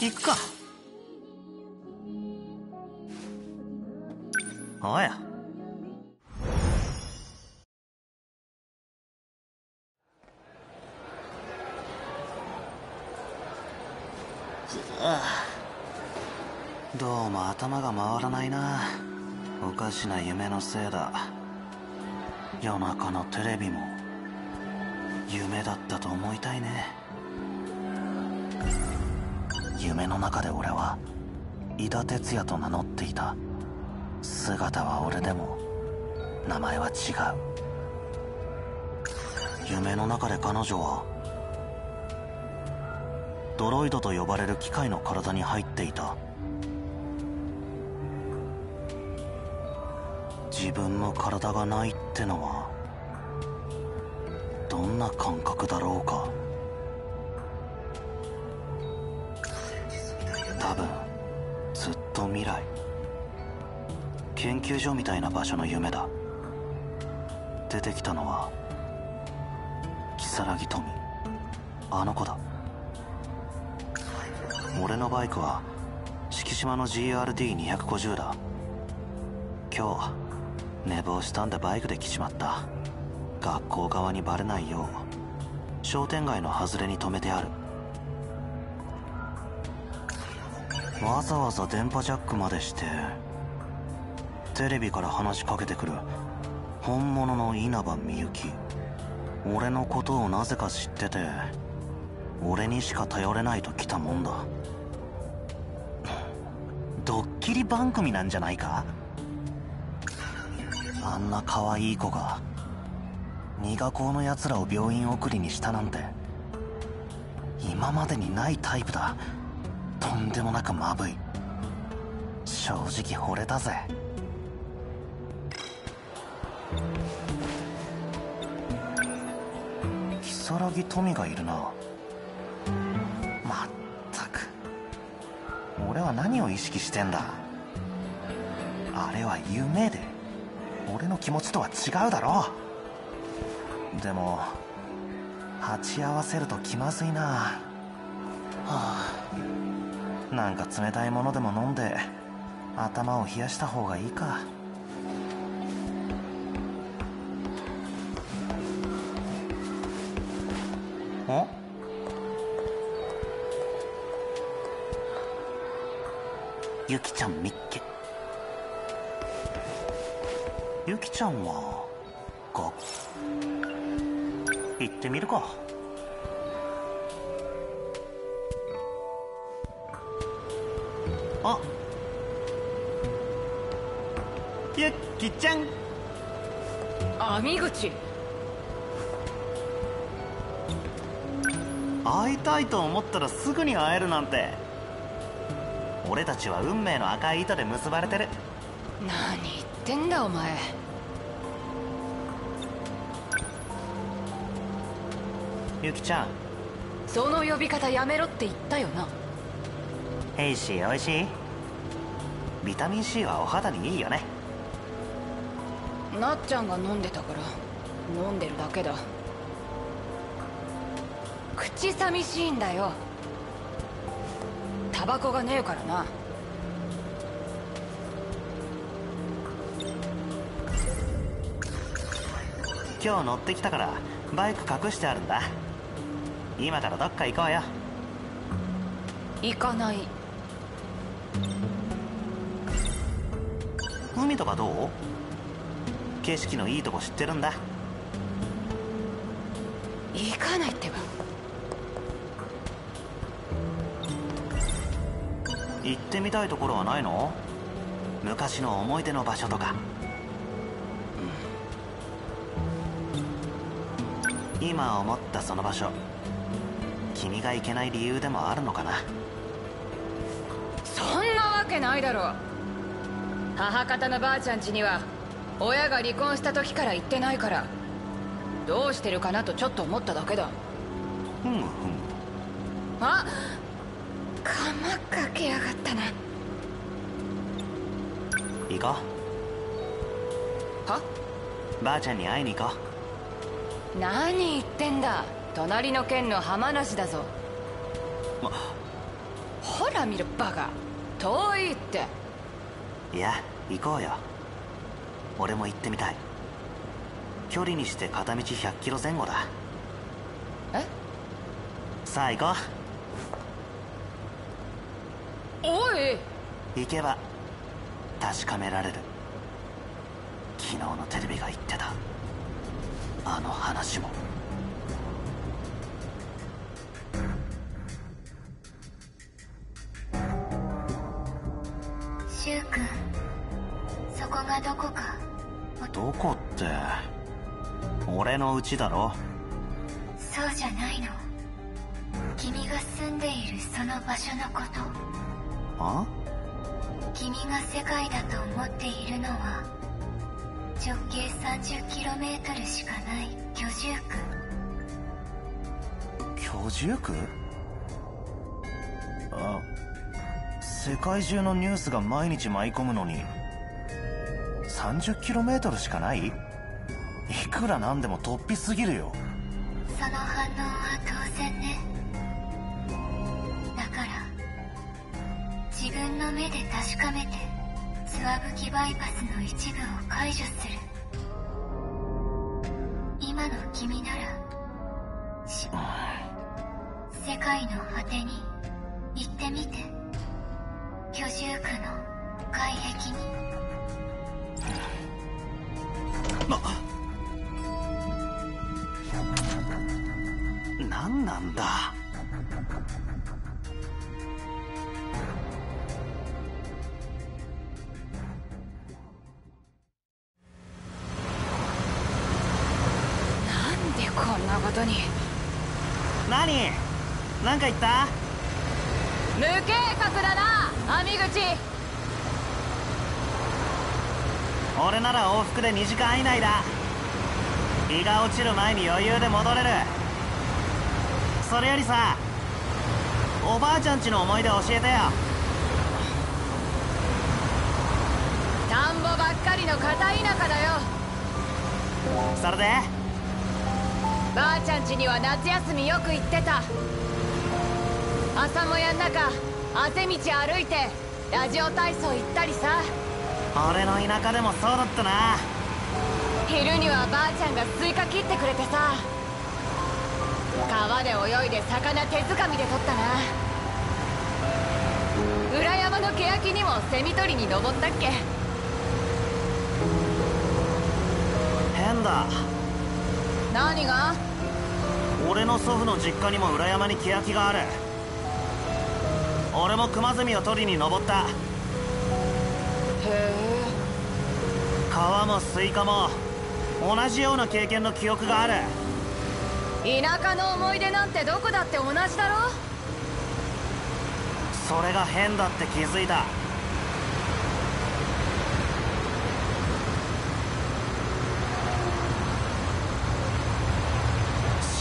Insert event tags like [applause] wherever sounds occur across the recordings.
行くか。おや。どうも頭が回らないな。おかしな夢のせいだ。夜中のテレビも夢だったと思いたいね。夢の中で俺は伊田哲也と名乗っていた。姿は俺でも。名前は違う。夢の中で彼女はドロイドと呼ばれる機械の体に入っていた。自分の体がないってのはどんな感覚だろうか。研究所みたいな場所の夢だ。出てきたのは如月富。あの子だ。俺のバイクは敷島の GRD250 だ。今日寝坊したんでバイクで来ちまった。学校側にバレないよう商店街の外れに止めてある。わざわざ電波ジャックまでしてテレビから話しかけてくる。本物の稲葉みゆき俺のことをなぜか知ってて俺にしか頼れないと来たもんだ。ドッキリ番組なんじゃないか？あんな可愛い子が二学校の奴らを病院送りにしたなんて今までにないタイプだ。とんでもなくまぶい。正直惚れたぜ。如月富がいるな。まったく。俺は何を意識してんだ。あれは夢で。俺の気持ちとは違うだろ。でも鉢合わせると気まずいな。はあ。なんか冷たいものでも飲んで頭を冷やした方がいいか。行ってみるかあ。ゆっきちゃん。網口会いたいと思ったらすぐに会えるなんて。俺たちは運命の赤い糸で結ばれてる。何言ってんだお前ゆきちゃん。その呼び方やめろって言ったよな。ヘイシーおいしい？ビタミン C はお肌にいいよね。なっちゃんが飲んでたから飲んでるだけだ。口寂しいんだよ。タバコがねえからな。今日乗ってきたからバイク隠してあるんだ今からどっか行こうよ。行かない。海とかどう？景色のいいとこ知ってるんだ。行かないってば。行ってみたいところはないの？昔の思い出の場所とか、今思ったその場所君が行けない理由でもあるのかな？そんなわけないだろ。母方のばあちゃん家には親が離婚した時から行ってないからどうしてるかなとちょっと思っただけだ。ふんふん。あ釜かけやがったな。行こは？うばあちゃんに会いに行こ何言ってんだ隣の県の浜梨だぞ。うほら見るバカ。遠いって。いや行こうよ。俺も行ってみたい。距離にして片道100キロ前後だ。え？さあ行こおい！行けば確かめられる。昨日のテレビが言ってた。あの話もだろ？そうじゃないの。君が住んでいるその場所のこと。あ？君が世界だと思っているのは直径 30km しかない居住区。居住区？あ世界中のニュースが毎日舞い込むのに 30km しかないい？くらなんでも突飛すぎるよ。その反応は当然ね。だから自分の目で確かめてスワブキバイパスの一部を解除する。今の君ならし世界の果てに行ってみて。居住区の外壁に。ことに。何？何か言った？無計画だな網口。俺なら往復で2時間以内だ。日が落ちる前に余裕で戻れる。それよりさおばあちゃんちの思い出教えてよ。田んぼばっかりの片田舎だよ。それで？ばあちゃん家には夏休みよく行ってた。朝もやん中あぜ道歩いてラジオ体操行ったりさ。俺の田舎でもそうだったな。昼にはばあちゃんがスイカ切ってくれてさ。川で泳いで魚手づかみで取ったな。裏山の欅にもセミ取りに登ったっけ。変だ何が？俺の祖父の実家にも裏山に欅がある。俺もクマゼミを取りに登った。へえ。川もスイカも同じような経験の記憶がある。田舎の思い出なんてどこだって同じだろ？それが変だって気づいた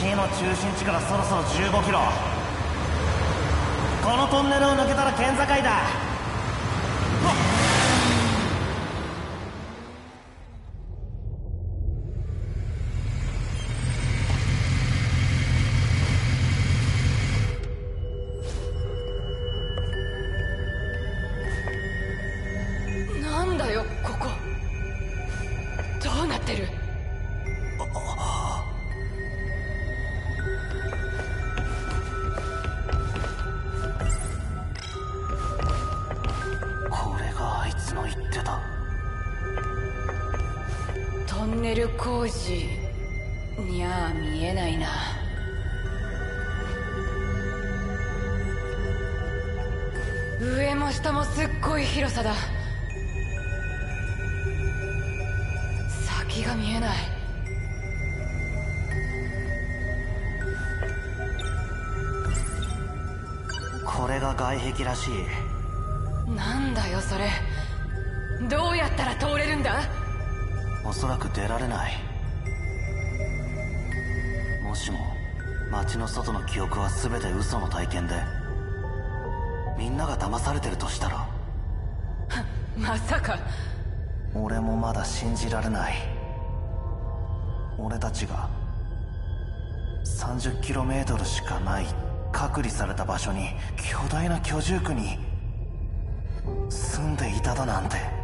市の中心地からそろそろ15キロ。このトンネルを抜けたら県境だ。ネル工事にゃあ見えないな。上も下もすっごい広さだ。先が見えない。これが外壁らしい。なんだよそれ。どうやったら通れるんだ？おそらく出られない街の外の記憶は全て嘘の体験でみんなが騙されてるとしたら [laughs] まさか。俺もまだ信じられない。俺たちが 30km しかないっ隔離された場所に巨大な居住区に住んでいただなんて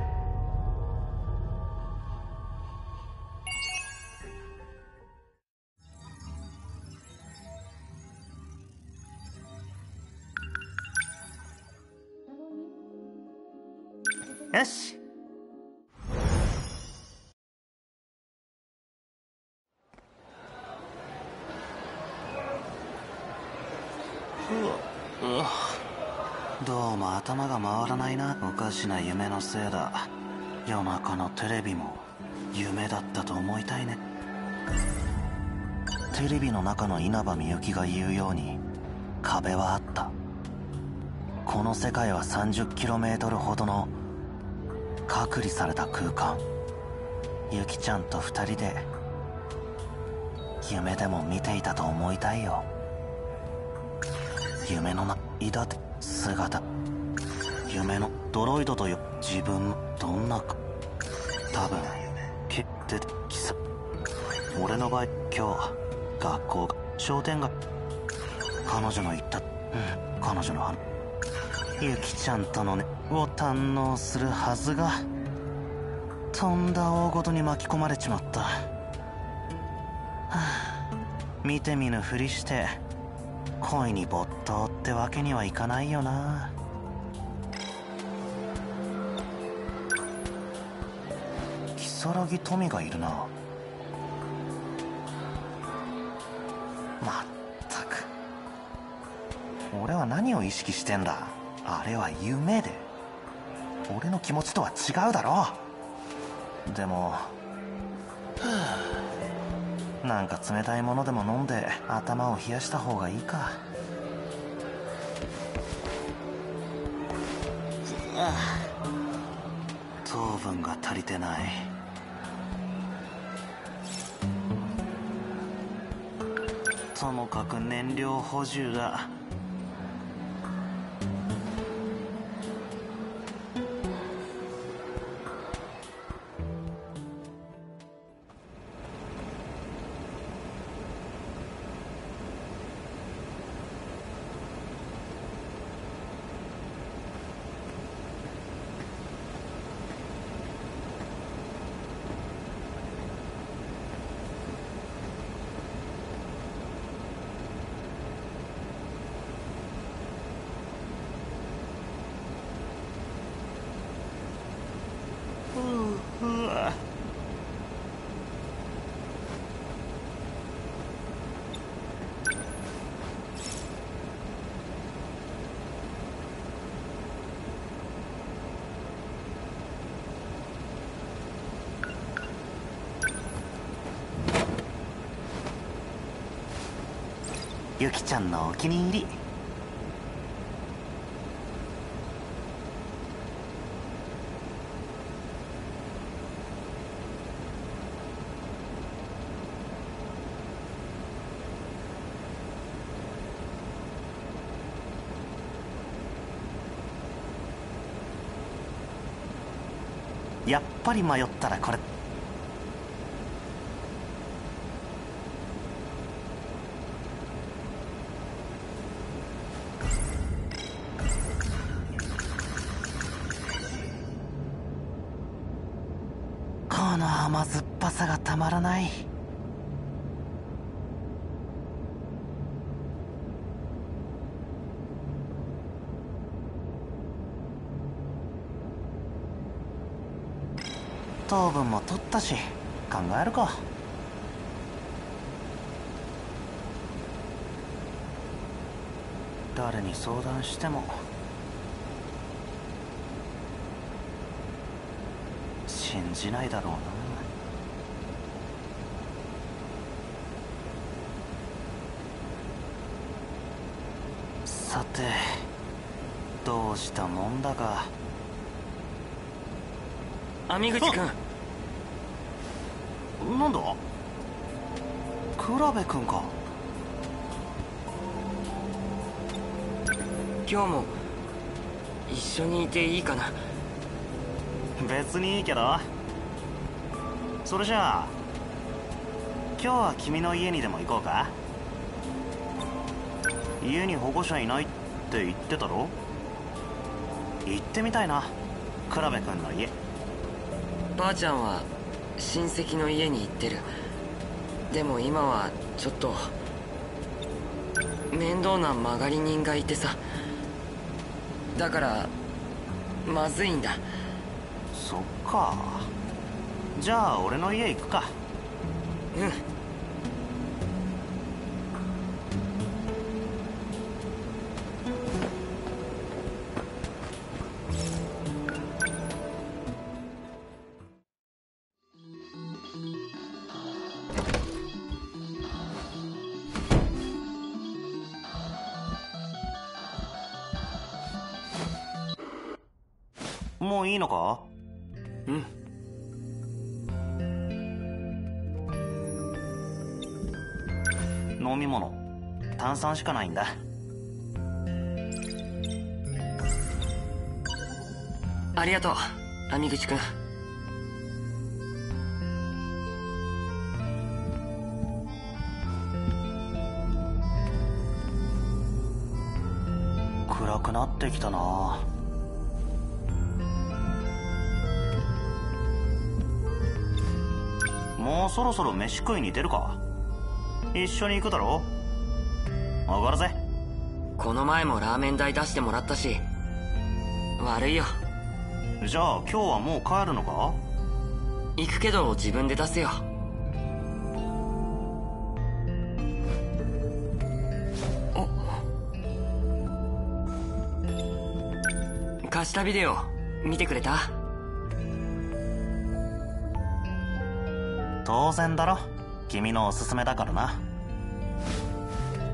よしどうも頭が回らないな。おかしな夢のせいだ。夜中のテレビも夢だったと思いたいね。テレビの中の稲葉みゆきが言うように壁はあった。この世界は 30km ほどの隔離された空間。ゆきちゃんと二人で夢でも見ていたと思いたいよ。夢のないだて姿。夢のドロイドという自分どんなか。多分決定的さ俺の場合今日学校が商店街。彼女の言ったうん彼女の話。ゆきちゃんとのねを堪能するはずがとんだ大ごとに巻き込まれちまった、はあ、見て見ぬふりして恋に没頭ってわけにはいかないよな。如月富がいるな。まったく。俺は何を意識してんだ。あれは夢で。俺の気持ちとは違うだろ。でもなんか冷たいものでも飲んで頭を冷やした方がいいか。糖分が足りてない。ともかく燃料補充だゆきちゃんのお気に入り。やっぱり迷ったらこれ。この甘酸っぱさがたまらない。糖分も取ったし考えるか。誰に相談しても信じないだろうなさてどうしたもんだか。網口君。なんだ？倉部君か。今日も一緒にいていいかな。別にいいけど。それじゃあ今日は君の家にでも行こうか？家に保護者いないって言ってたろ？行ってみたいな。倉部君の家。ばあちゃんは親戚の家に行ってる。でも今はちょっと面倒な曲がり人がいてさ。だからまずいんだ。そっか。じゃあ俺の家行くか。うんいいのか？うん。飲み物。炭酸しかないんだ。ありがとう網口くろそろ飯食いに出るか。一緒に行くだろ。おごるぜ。この前もラーメン代出してもらったし。悪いよ。じゃあ今日はもう帰るのか？行くけど自分で出すよ。お。貸したビデオ見てくれた？当然だろ。君のおすすめだからな。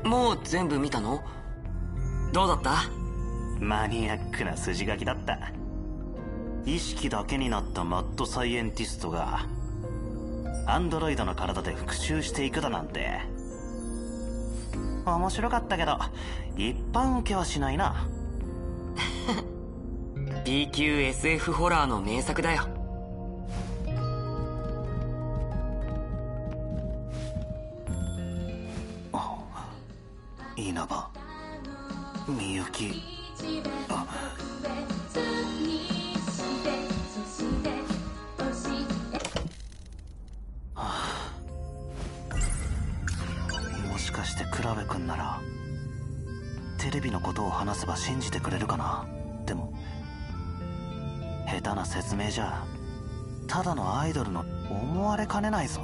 もう全部見たの？どうだった？マニアックな筋書きだった。意識だけになったマッドサイエンティストがアンドロイドの体で復讐していくだなんて。面白かったけど一般受けはしないな。[laughs] B 級 SF ホラーの名作だよ稲葉みゆきあもしかして倉部君ならテレビのことを話せば信じてくれるかな？でも下手な説明じゃただのアイドルの思われかねないぞ。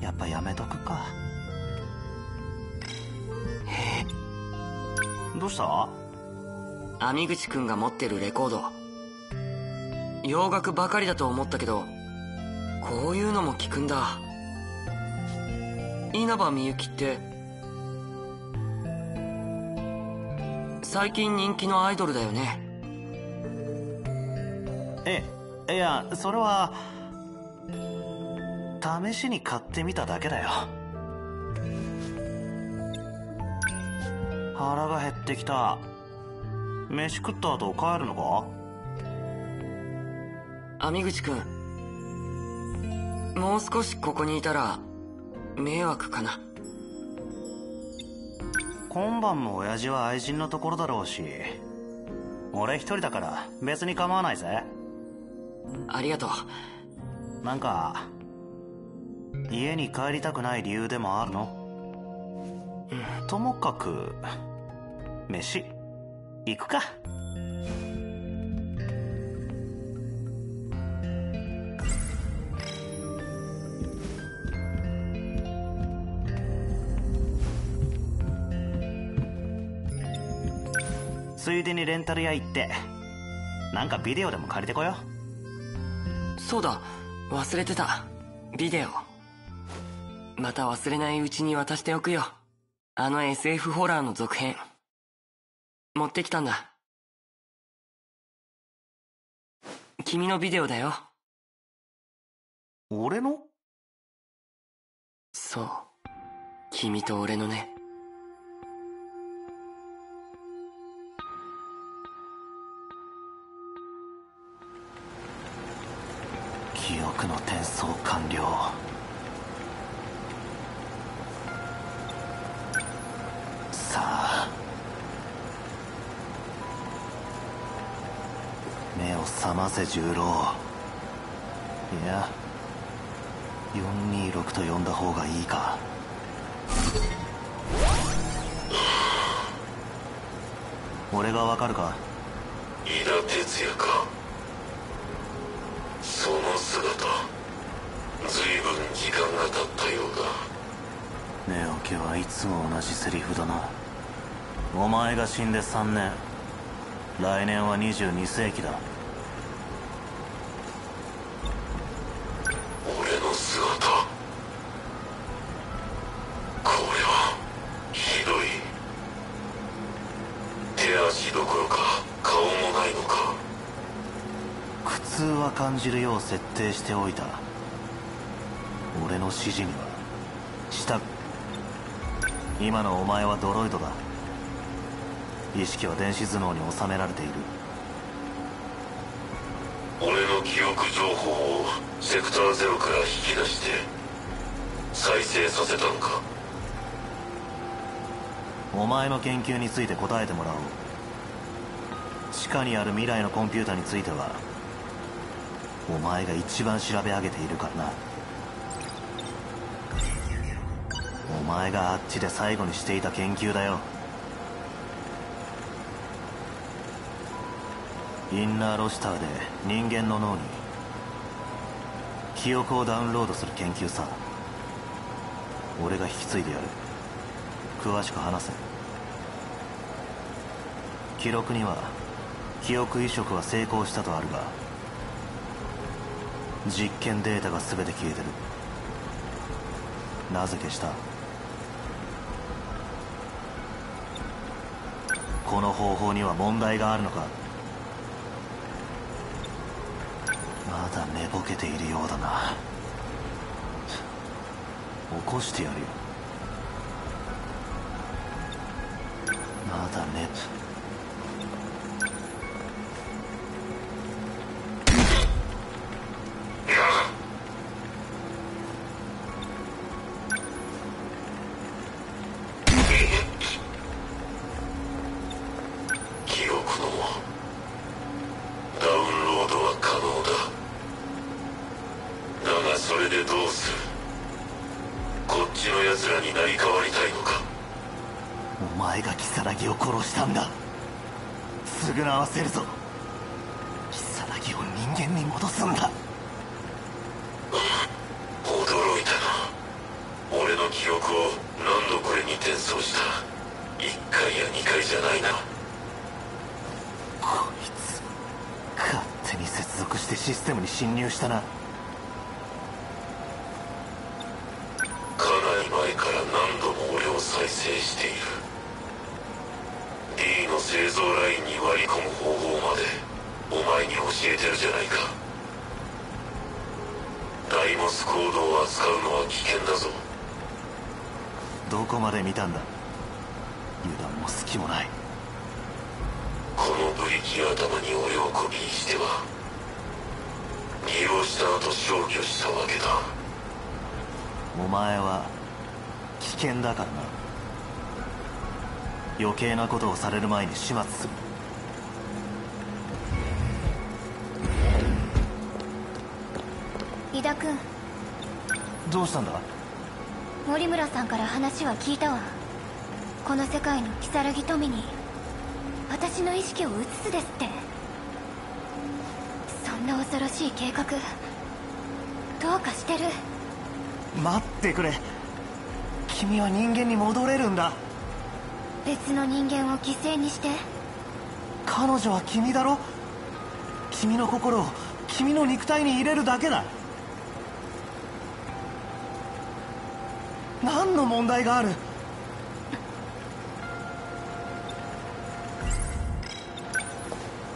やっぱやめとくか。どうした？網口くんが持ってるレコード。洋楽ばかりだと思ったけどこういうのも聞くんだ。稲葉みゆきって最近人気のアイドルだよね。えいやそれは試しに買ってみただけだよ腹が減ってきた。飯食った後帰るのか？網口くん。もう少しここにいたら迷惑かな。今晩も親父は愛人のところだろうし俺一人だから別に構わないぜ。ありがとう。なんか家に帰りたくない理由でもあるの？ともかく飯行くか。ついでにレンタル屋行ってなんかビデオでも借りてこよそうだ忘れてた。ビデオ。また忘れないうちに渡しておくよ。あの SF ホラーの続編。持ってきたんだ。君のビデオだよ。俺の？そう。君と俺のね。記憶の転送完了を覚ませ十郎。いや426と呼んだ方がいいか。俺がわかるか？伊田哲也か。その姿。随分時間が経ったようだ。ネオ家はいつも同じセリフだな。お前が死んで3年。来年は22世紀だ感じるよう設定しておいた。俺の指示にはした今のお前はドロイドだ。意識は電子頭脳に収められている。俺の記憶情報をセクターゼロから引き出して再生させたのか？お前の研究について答えてもらおう。地下にある未来のコンピュータについてはお前が一番調べ上げているからな。お前があっちで最後にしていた研究だよ。インナーロシターで人間の脳に記憶をダウンロードする研究さ。俺が引き継いでやる。詳しく話せ。記録には記憶移植は成功したとあるが実験データが全て消えてる。なぜ消した？この方法には問題があるのか？まだ寝ぼけているようだな。起こしてやるよ。まだ寝したな計なことをされる前に始末する。井田君。どうしたんだ？森村さんから話は聞いたわ。この世界の如月富に私の意識を移すですって。そんな恐ろしい計画どうかしてる。待ってくれ。君は人間に戻れるんだ別の人間を犠牲にして。彼女は君だろ？君の心を君の肉体に入れるだけだ。何の問題がある？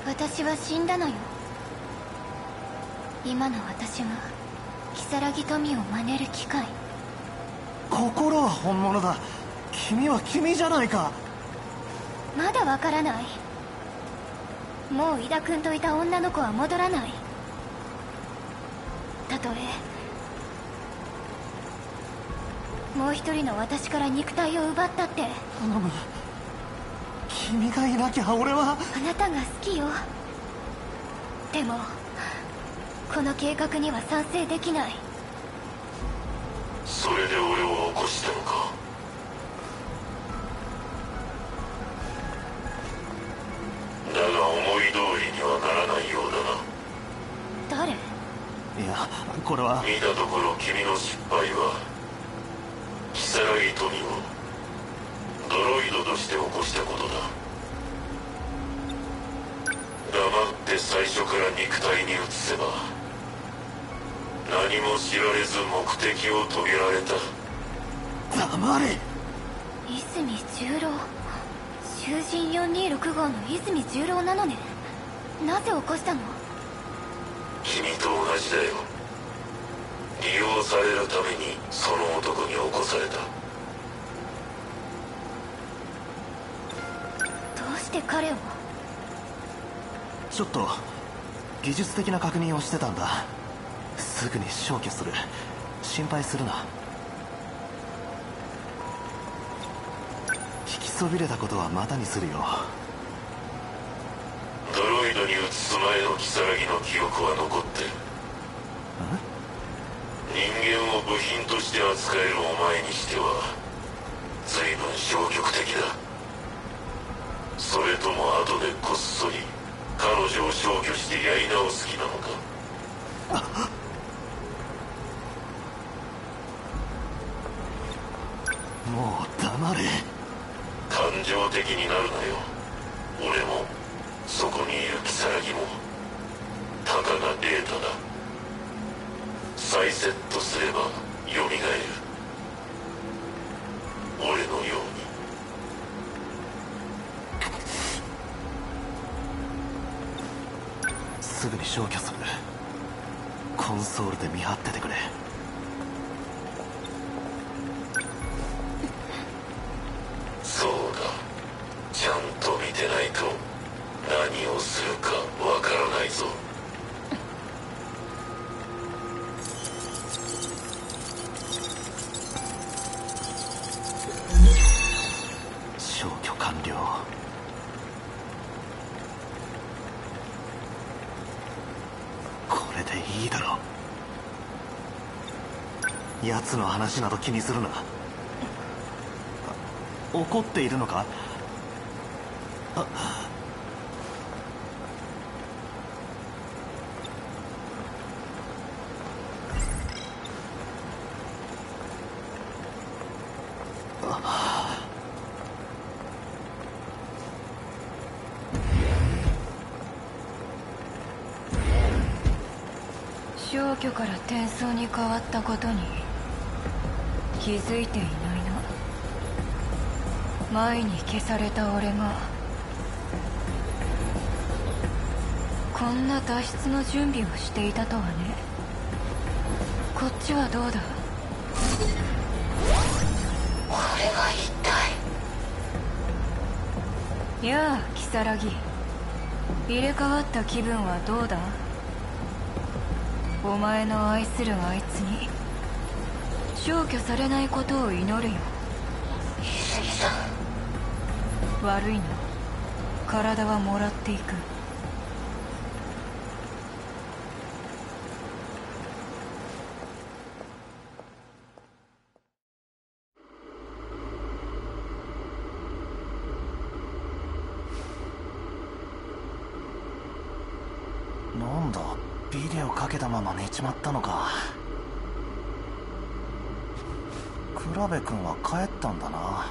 私は死んだのよ。今の私は如月富を真似る機械心は本物だ君は君じゃないか。まだわからない。もう井田君といた女の子は戻らない。たとえもう一人の私から肉体を奪ったって。頼む。君がいなきゃ俺は。あなたが好きよ。でもこの計画には賛成できない。それで俺を起こしたのか？は。見たところ君の失敗は如月富をドロイドとして起こしたことだ。黙って最初から肉体に移せば何も知られず目的を遂げられた。黙れ。泉十郎。囚人426号の泉十郎なのね。なぜ起こしたの？君と同じだよ利用されるためにその男に起こされた。どうして彼を？ちょっと技術的な確認をしてたんだ。すぐに消去する。心配するな。引きそびれたことはまたにするよ。ドロイドに移す前の如月の記憶は残ってる人間を部品として扱えるお前にしては随分消極的だ。それとも後でこっそり彼女を消去してやり直す気なのか？[laughs] もう黙れ。感情的になるなよ。俺もそこにいる如月もたかがデータだ。再セればよみがえる。俺のように。すぐに消去する。コンソールで見張っててくれ。話など気にするな。怒っているのか？消去から転送に変わったことに。気づいていないな前に消された俺がこんな脱出の準備をしていたとはね。こっちはどうだ？これは一体？やあ如月。入れ替わった気分はどうだ？お前の愛するあいつに消去されないことを祈るよ。泉さん。悪いな。体はもらっていくなんだビデオかけたまま寝ちまったのか倉部君は帰ったんだな。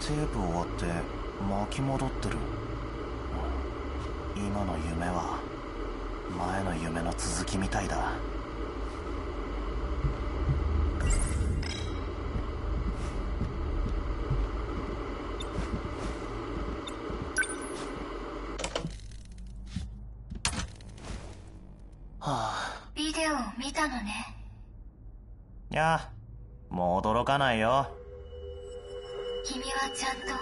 テープ終わって巻き戻ってる。今の夢は前の夢の続きみたいだはあビデオを見たのねいやもう驚かないよ。君はちゃんと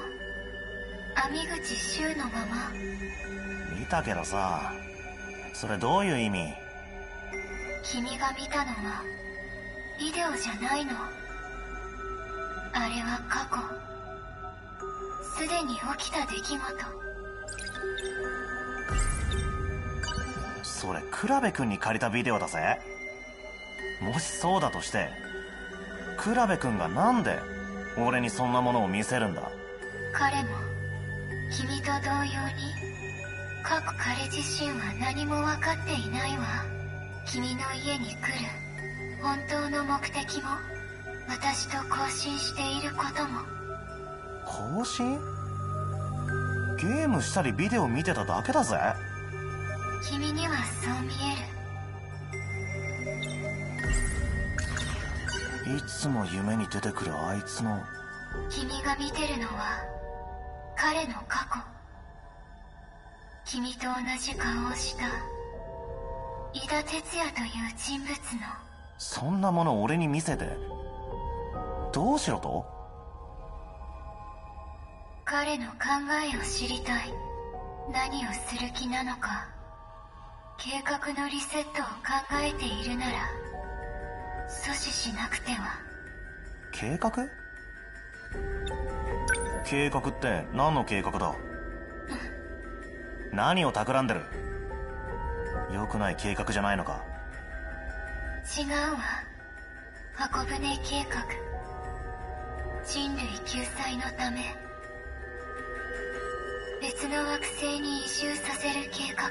網口柊のまま。見たけどさそれどういう意味？君が見たのはビデオじゃないの。あれは過去。すでに起きた出来事。そそれクラベ君に借りたビデオだぜ。もしそうだとしてクラベ君がなんで俺にそんなものを見せるんだ？彼も君と同様に過去彼自身は何も分かっていないわ。君の家に来る本当の目的も私と交信していることも。更新ゲームしたりビデオ見てただけだぜ。君にはそう見えるいつも夢に出てくるあいつの。君が見てるのは彼の過去。君と同じ顔をした。伊田哲也という人物の。そんなもの俺に見せて。どうしろと？彼の考えを知りたい。何をする気なのか。計画のリセットを考えているなら阻止しなくては。計画？計画って何の計画だ？何を企んでる？良くない計画じゃないのか？違うわ。箱舟計画。人類救済のため。別の惑星に移住させる計画。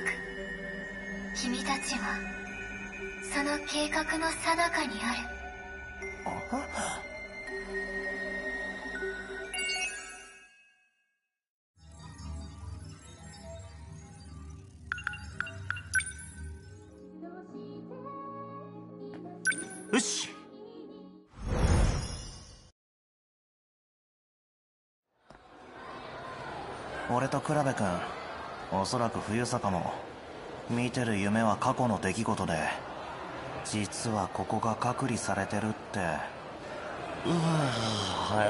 君たちはその計画の最中にある。あよし。俺と比べくんおそらく冬坂も見てる夢は過去の出来事で。実はここが隔離されてるって。うわは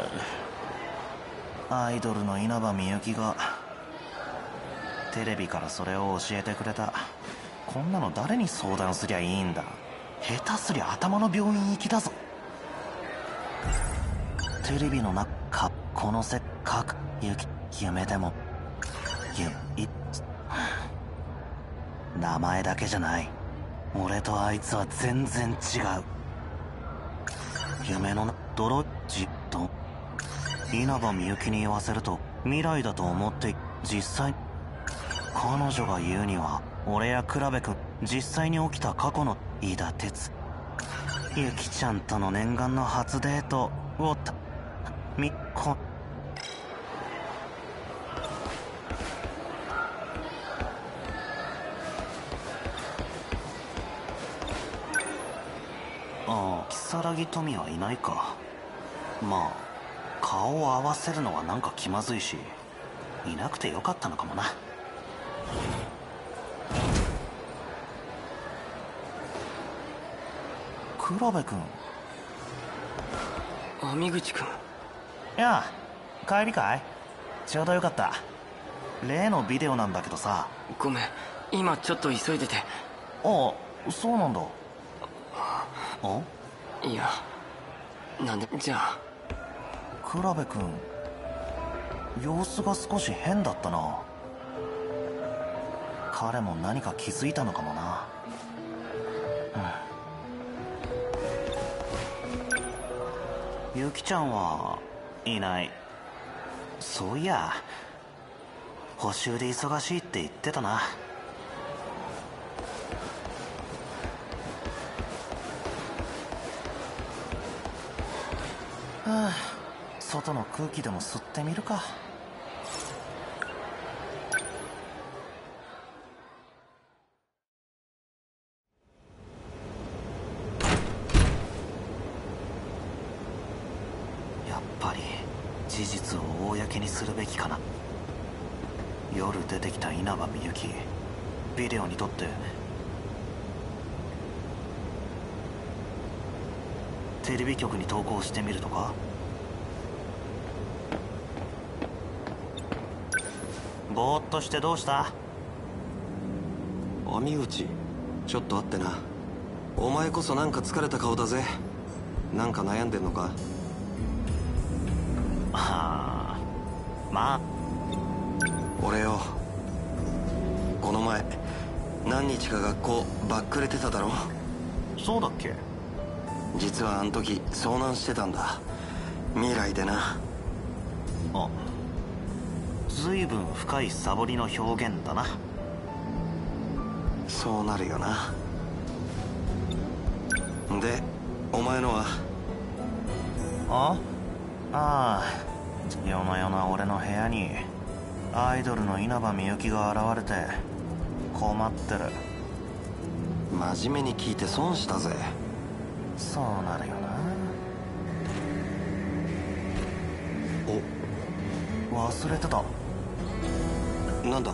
い。アイドルの稲葉みゆきがテレビからそれを教えてくれた。こんなの誰に相談すりゃいいんだ。下手すりゃ頭の病院行きだぞ。テレビの中このせっかくゆき夢でもゆい名前だけじゃない。俺とあいつは全然違う。夢の泥じっと稲葉みゆきに言わせると未来だと思って実際彼女が言うには俺や比べく実際に起きた過去の飯田哲ゆきちゃんとの念願の初デートをた如月富はいないか。まあ顔を合わせるのはなんか気まずいしいなくてよかったのかもな。黒部君。網口くんいや帰りかい。ちょうどよかった。例のビデオなんだけどさ。ごめん。今ちょっと急いでて。ああそうなんだ。あ？いやなんでじゃあ。黒部君様子が少し変だったな。彼も何か気づいたのかもな。うん。ゆきちゃんはいない。そういや補習で忙しいって言ってたな。はあ。外の空気でも吸ってみるか。やっぱり事実を公にするべきかな。夜出てきた稲葉みゆきビデオに撮ってテレビ局に投稿してみるとか？ぼーっとしてどうした？網口ち。ょっと待ってな。お前こそなんか疲れた顔だぜ。なんか悩んでんのか？ああまあ。俺よ。この前何日か学校バックレてただろ？そうだっけ？実はあの時遭難してたんだ。未来でな。あ随分深いサボりの表現だな。そうなるよな。でお前のは？あああ。夜な夜な俺の部屋にアイドルの稲葉みゆきが現れて困ってる。真面目に聞いて損したぜそうなるよな。お忘れてた。なんだ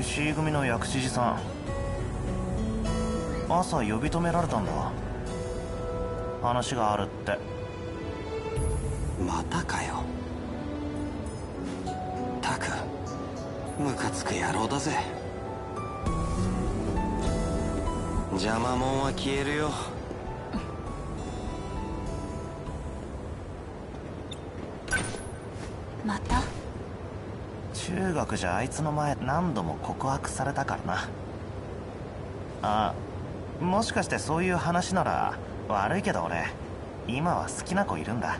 ？C 組の薬師寺さん。朝呼び止められたんだ。話があるって。またかよ。たくムカつく野郎だぜ。邪魔者は消えるよ中学じゃあいつの前何度も告白されたからな。あもしかしてそういう話なら悪いけど俺今は好きな子いるんだ。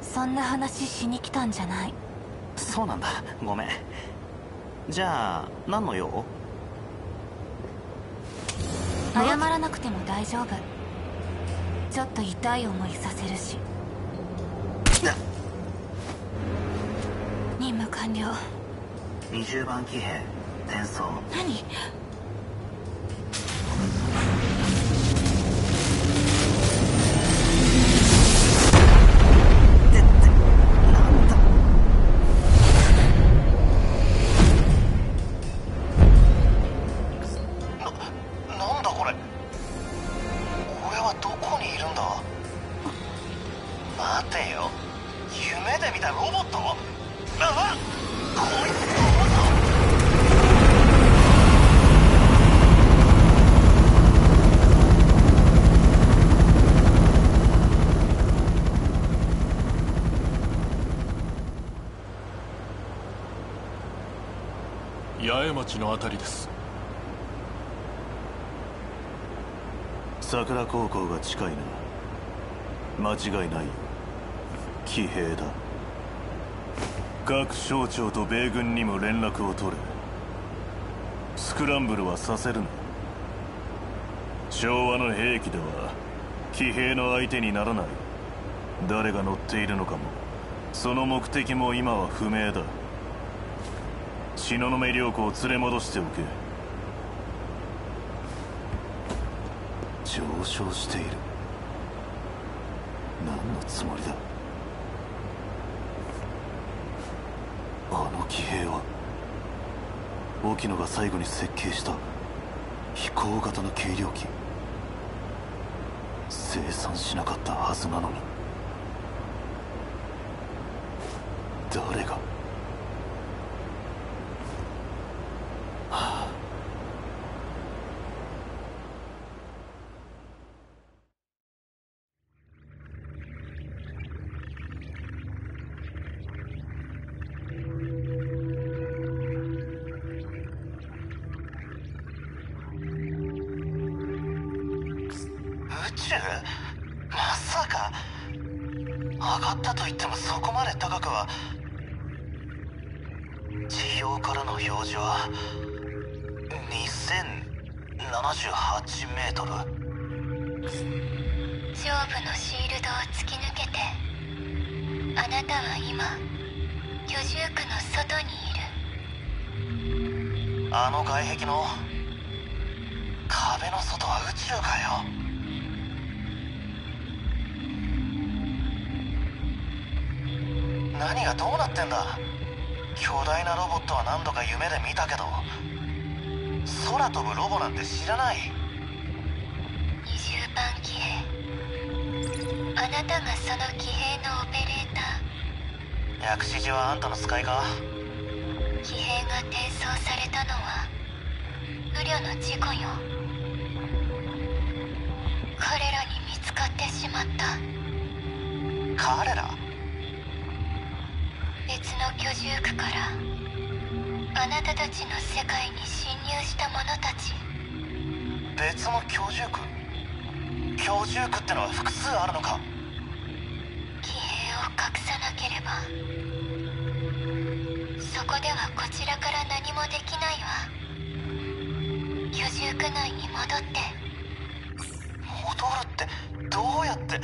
そんな話しに来たんじゃない。そうなんだ。ごめん。じゃあ何の用？謝らなくても大丈夫。ちょっと痛い思いさせるし20番騎兵転送。何？町のあたりです。桜高校が近いな間違いない騎兵だ。各省庁と米軍にも連絡を取れ。スクランブルはさせるな。昭和の兵器では騎兵の相手にならない。誰が乗っているのかも。その目的も今は不明だ。東雲涼子を連れ戻しておけ。上昇している。何のつもりだ。あの騎兵は沖野が最後に設計した飛行型の軽量機。生産しなかったはずなのに。誰がい。20番騎兵。あなたがその騎兵のオペレータ薬師寺はあんたの使いか？ー騎兵が転送されたのは不慮の事故よ。彼らに見つかってしまった。彼ら？別の居住区からああなたたちの世界に侵入した者たち別の居住区居住区ってのは複数あるのか？騎兵を隠さなければ。そこではこちらから何もできないわ。居住区内に戻って。戻るってどうやって？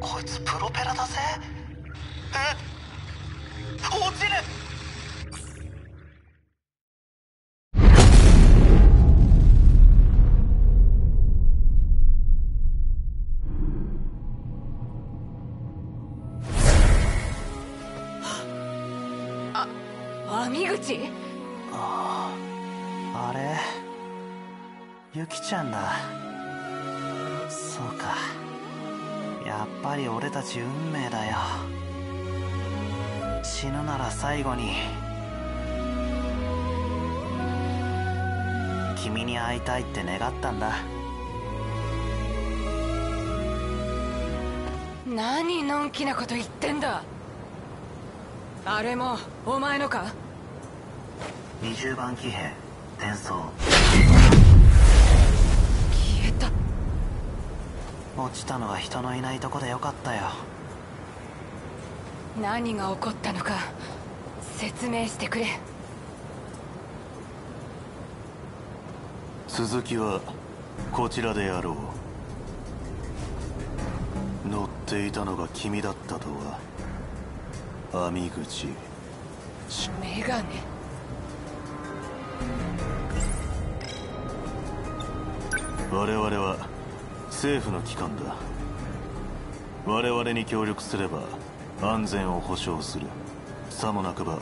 こいつプロペラだぜ。え？落ちるちゃんだ。そうか。やっぱり俺たち運命だよ。死ぬなら最後に。君に会いたいって願ったんだ。何のんきなこと言ってんだ。あれもお前のか？20番騎兵転送落ちたのは人のいないとこでよかったよ。何が起こったのか説明してくれ。続きはこちらでやろう。乗っていたのが君だったとは。網口。メガネ我々は政府の機関だ。我々に協力すれば安全を保障する。さもなくば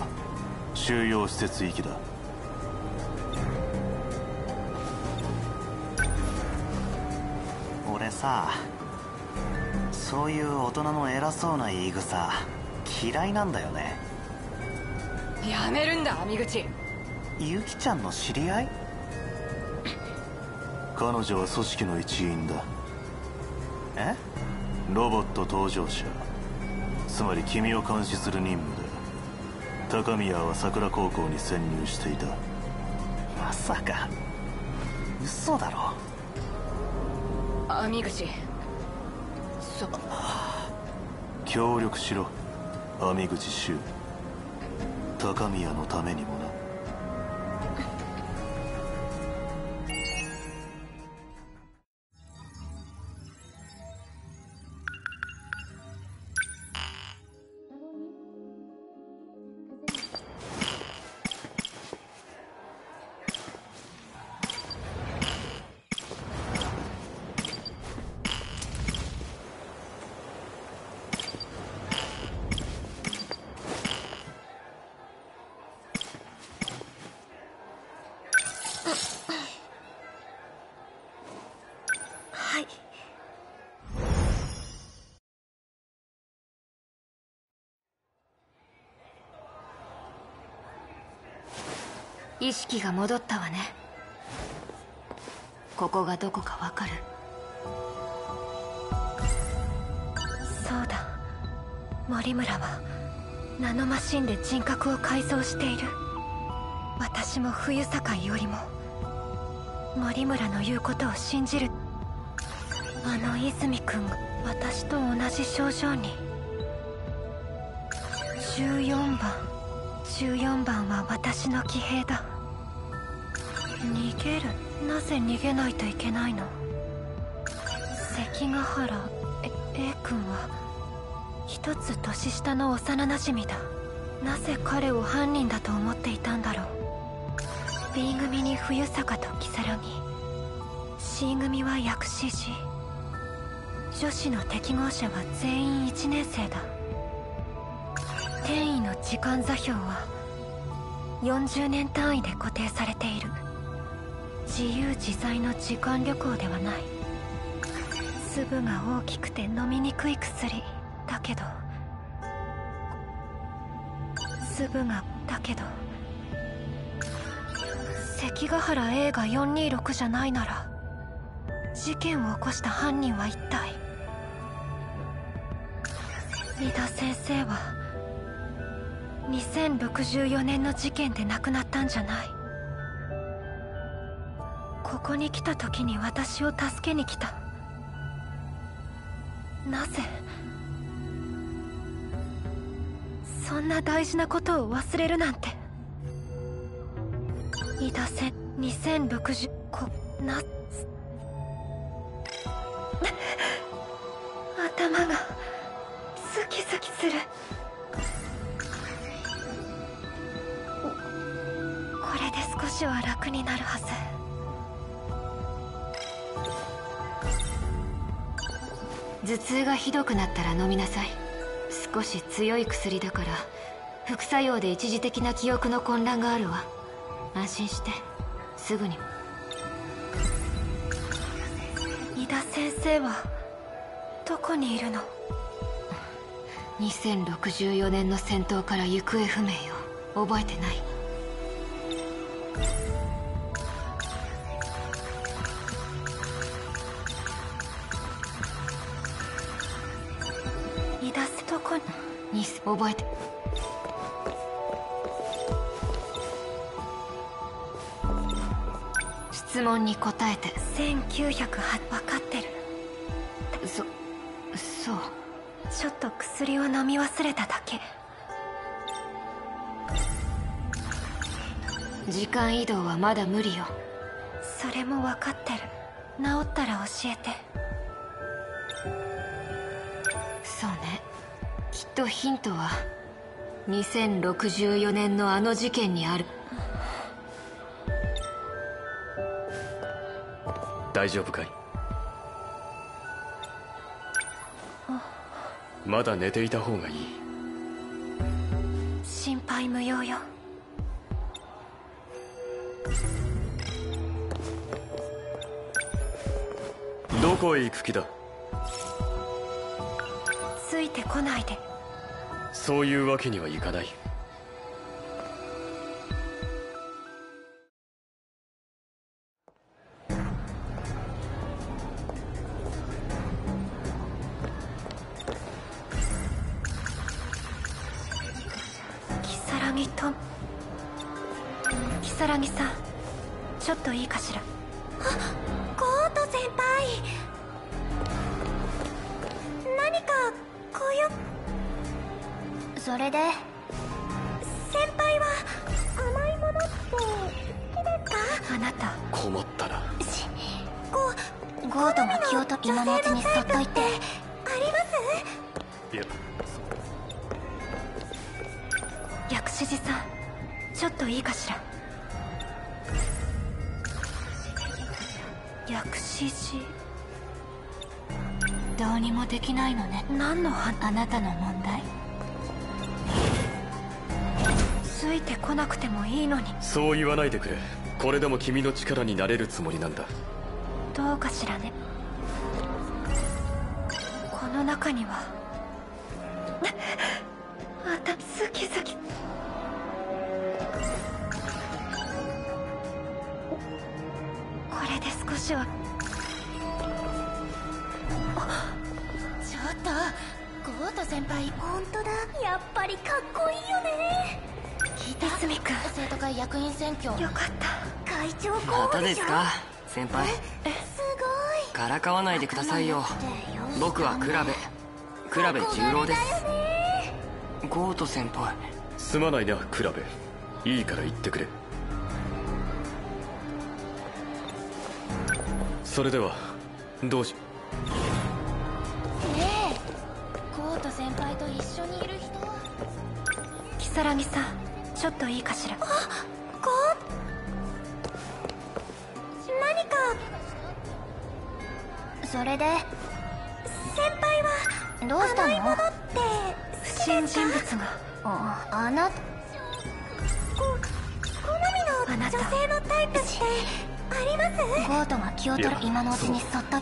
収容施設域だ。俺さそういう大人の偉そうな言い草嫌いなんだよね。やめるんだ網口。ユキちゃんの知り合い？彼女は組織の一員だえ？ロボット搭乗者。つまり君を監視する任務で高宮は桜高校に潜入していた。まさか。嘘だろ。網口そ協力しろ網口修高宮のためにもな意識が戻ったわね。ここがどこかわかる。そうだ。森村はナノマシンで人格を改造している。私も冬坂よりも森村の言うことを信じる。あの泉君が私と同じ症状に。14番14番は私の騎兵だ。逃げる。なぜ逃げないといけないの？関ヶ原 A 君は一つ年下の幼なじみだ。なぜ彼を犯人だと思っていたんだろう？B 組に冬坂と如月 C 組は薬師寺。女子の適合者は全員1年生だ。転移の時間座標は40年単位で固定されている。自由自在の時間旅行ではない。粒が大きくて飲みにくい薬。だけど。粒がだけど。関ヶ原 A が426じゃないなら事件を起こした犯人は一体。三田先生は2064年の事件で亡くなったんじゃない。ここに来た時に私を助けに来た。なぜ？そんな大事なことを忘れるなんて。伊田線2060こな。[laughs] 頭がズキズキする。これで少しは楽になるはず。頭痛がひどくなったら飲みなさい。少し強い薬だから副作用で一時的な記憶の混乱があるわ。安心して。すぐに。伊田先生はどこにいるの？2064年の戦闘から行方不明よ。覚えてないこにに覚えて質問に答えて1908分かってるそそうちょっと薬を飲み忘れただけ時間移動はまだ無理よそれも分かってる治ったら教えてそうねきっとヒントは2064年のあの事件にある。大丈夫かい？まだ寝ていた方がいい。心配無用よ。どこへ行く気だ？ついてこないで。そういうわけにはいかない。如月と如月さんちょっといいかしら？ゴート先輩。何かごよ。それで先輩は甘いものって好きですかあなた。困ったな。ゴゴートが気をと今のうちにそっといてあります？いや。薬師寺さんちょっといいかしら？薬師寺どうにもできないのね。何の話あなたの問題？ついてこなくてもいいのに。そう言わないでくれ。これでも君の力になれるつもりなんだ。どうかしらね。この中にはやっぱりかっこいいよね。聞いた泉君生徒会役員選挙。よかった。会長候ま補でしょ。たですか先輩？すからかわないでくださいよ。僕はクラベクラベ十郎です。ゴート先輩。すまないなクラベいいから言ってくれ。それではどうしああなた。こ好みの女性のタイプってあります？ゴートが気を取る今のう。ちにそっと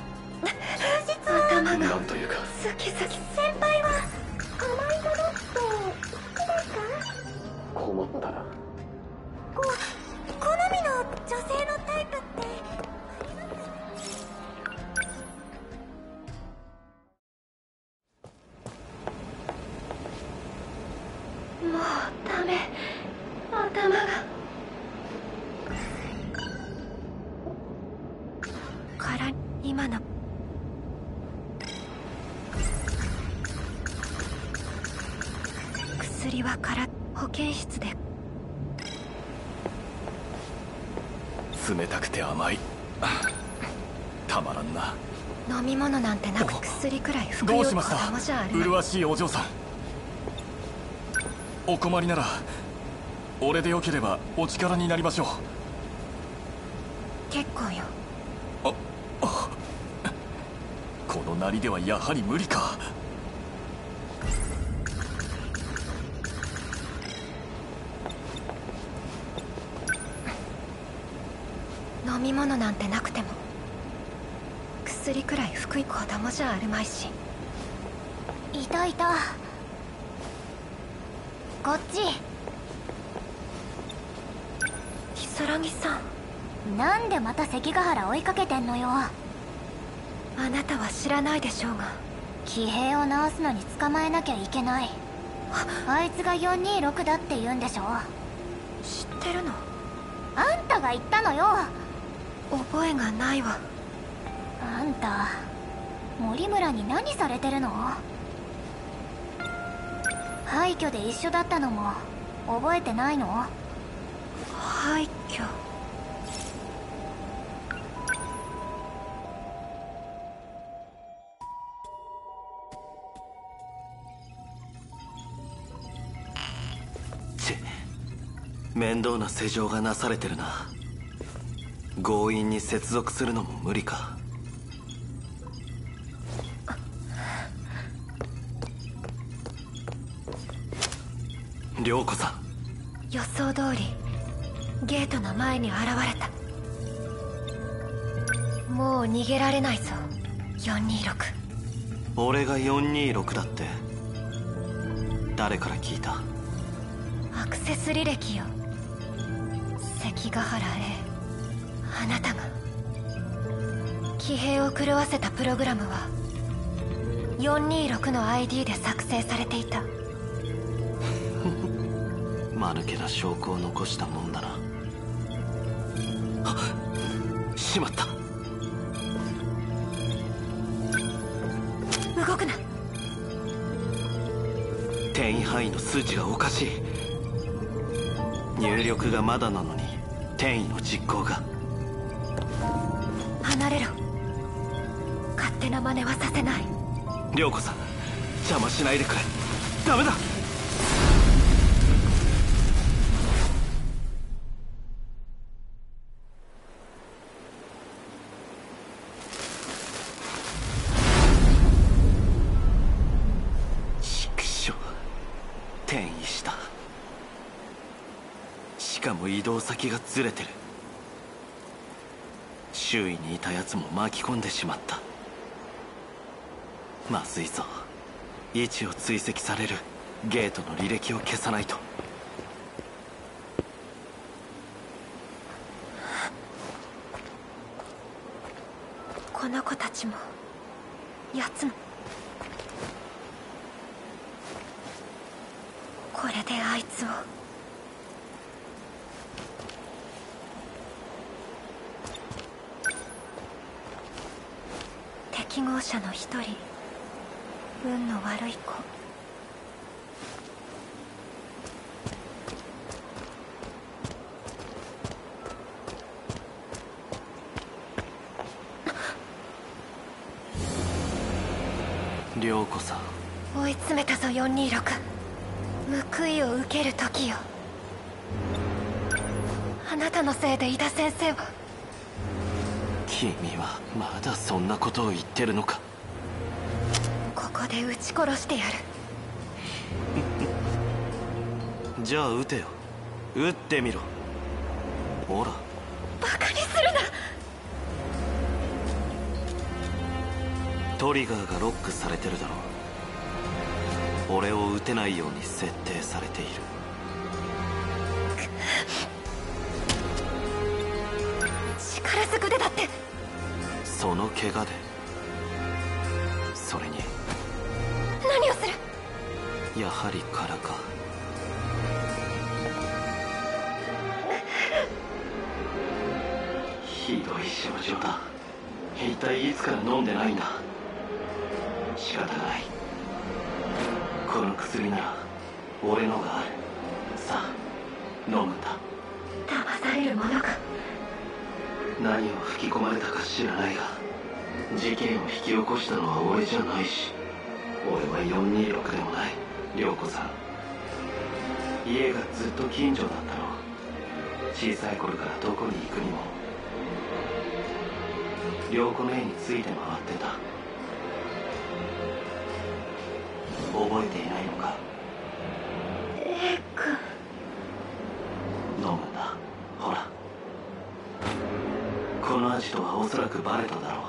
麗しいお嬢さん。お困りなら俺でよければお力になりましょう。結構よ。このなりではやはり無理か。飲み物なんてなくても薬くらい服い子供じゃあるまいしいたいたこっち。如月さん。なんでまた関ヶ原追いかけてんのよ。あなたは知らないでしょうが。騎兵を直すのに捕まえなきゃいけない。あ。いつが426だって言うんでしょ。知ってるの？あんたが言ったのよ。覚えがないわ。あんた森村に何されてるの？廃墟で一緒だったのも覚えてないの？廃墟。ち面倒な施錠がなされてるな。強引に接続するのも無理か予想通りゲートの前に現れた。もう逃げられないぞ426俺が426だって誰から聞いた？アクセス履歴よ。関ヶ原へあなたが。騎兵を狂わせたプログラムは426の ID で作成されていた間抜けな証拠を残したもんだな。あしまった。動くな。転移範囲の数値がおかしい。入力がまだなのに転移の実行が。離れろ。勝手な真似はさせない。涼子さん邪魔しないでくれ。ダメだ畜生転移したしかも移動先がずれてる。周囲にいた奴も巻き込んでしまった。まずいぞ。位置を追跡される。ゲートの履歴を消さないと。撃ってみろ。ほら。バカにするな。トリガーがロックされてるだろう。俺を撃てないように設定されている。力ずくでだって。その怪我でい症状だ。一体いつから飲んでないんだ。仕方ない。この薬なら俺のがある。さあ飲むんだ。騙されるものか。何を吹き込まれたか知らないが事件を引き起こしたのは俺じゃないし俺は426でもない涼子さん。家がずっと近所だったの。小さい頃からどこに行くにも涼子姉について回ってた。覚えていないのか？A 君飲むんだほら。この味とはおそらくバレただろう。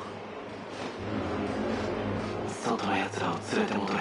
外の奴らを連れて戻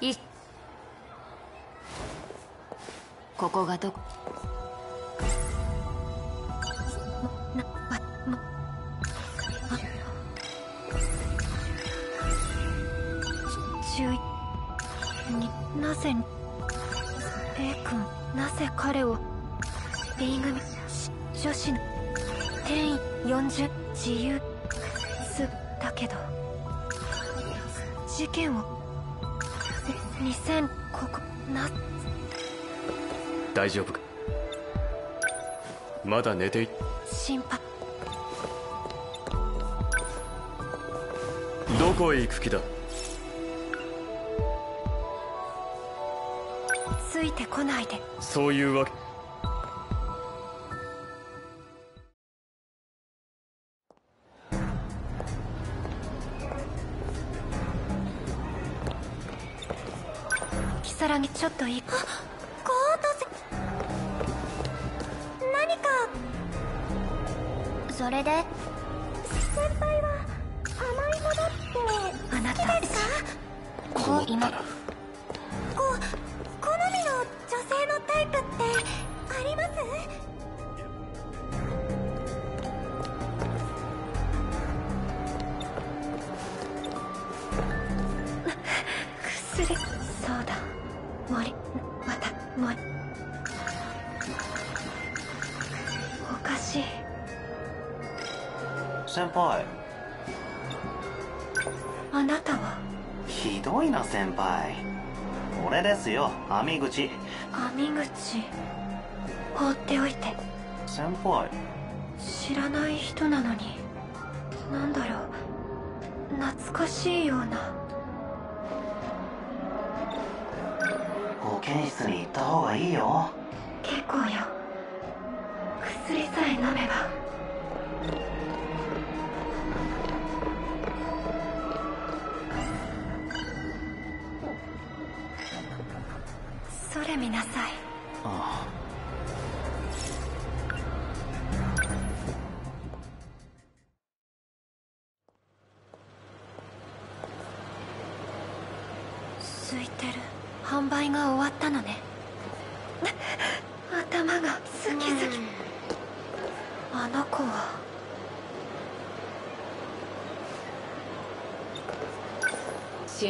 いここがどこ？なわも注意になぜ A 君なぜ彼を B 組し女子の定員40自由すだけど事件を2000ここな大丈夫か？まだ寝てい心配。どこへ行く気だ？ついてこないで。そういうわけ口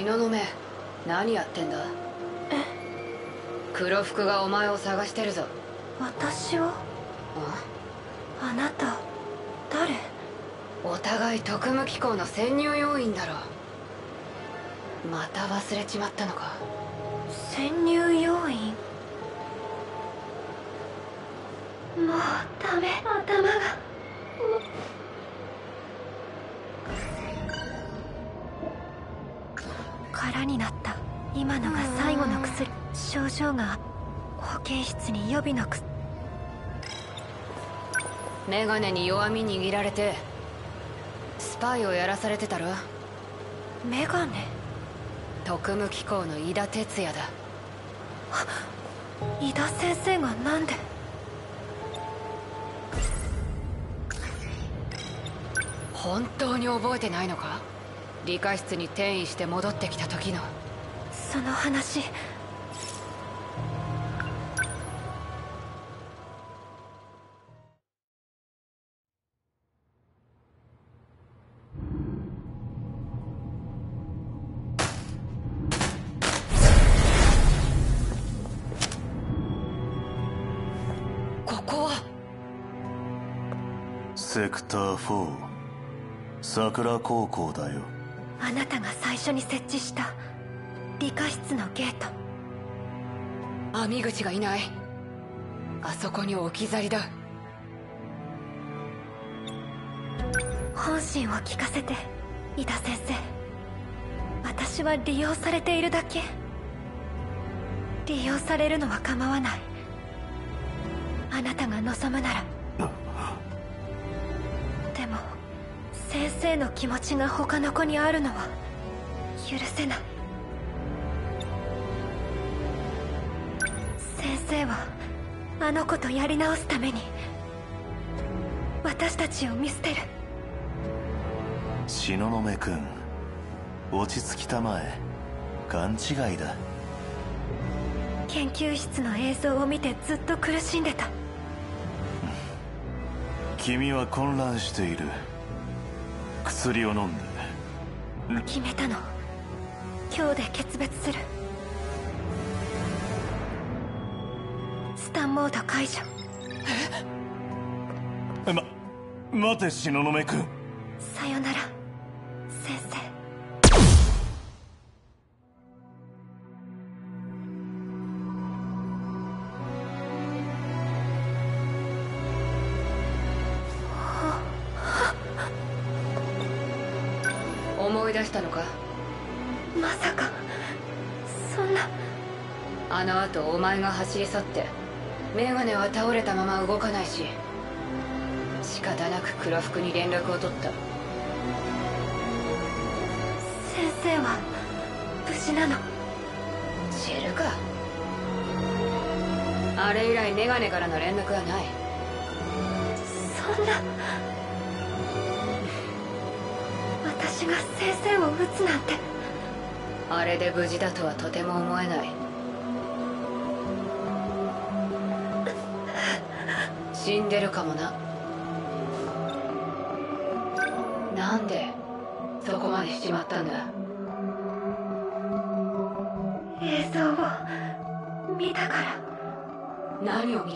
東雲何やってんだ？黒服がお前を探してるぞ。私を？ああなた誰？お互い特務機構の潜入要員だろ。また忘れちまったのか。潜入要員？に予備の薬メガネに弱み握られてスパイをやらされてたろ？メガネ？特務機構の井田哲也だ。井田先生がなんで？本当に覚えてないのか？理科室に転移して戻ってきた時の。その話セクター4桜高校だよ。あなたが最初に設置した理科室のゲート。網口がいない。あそこに置き去りだ。本心を聞かせて井田先生。私は利用されているだけ。利用されるのは構わない。あなたが望むなら先生の気持ちが他の子にあるのは許せない。先生はあの子とやり直すために私たちを見捨てる。東雲君落ち着きたまえ。勘違いだ。研究室の映像を見てずっと苦しんでた。君は混乱している薬を飲んで。決めたの。今日で決別する。スタンモード解除。ま待て東雲君さよならが走り去ってメガネは倒れたまま動かないし仕方なく黒服に連絡を取った。先生は無事なの？知るか？あれ以来メガネからの連絡はない。そんな。私が先生を撃つなんて。あれで無事だとはとても思えない死んでるかもな。なんでそこまでしちまったんだ？映像を見たから。何を見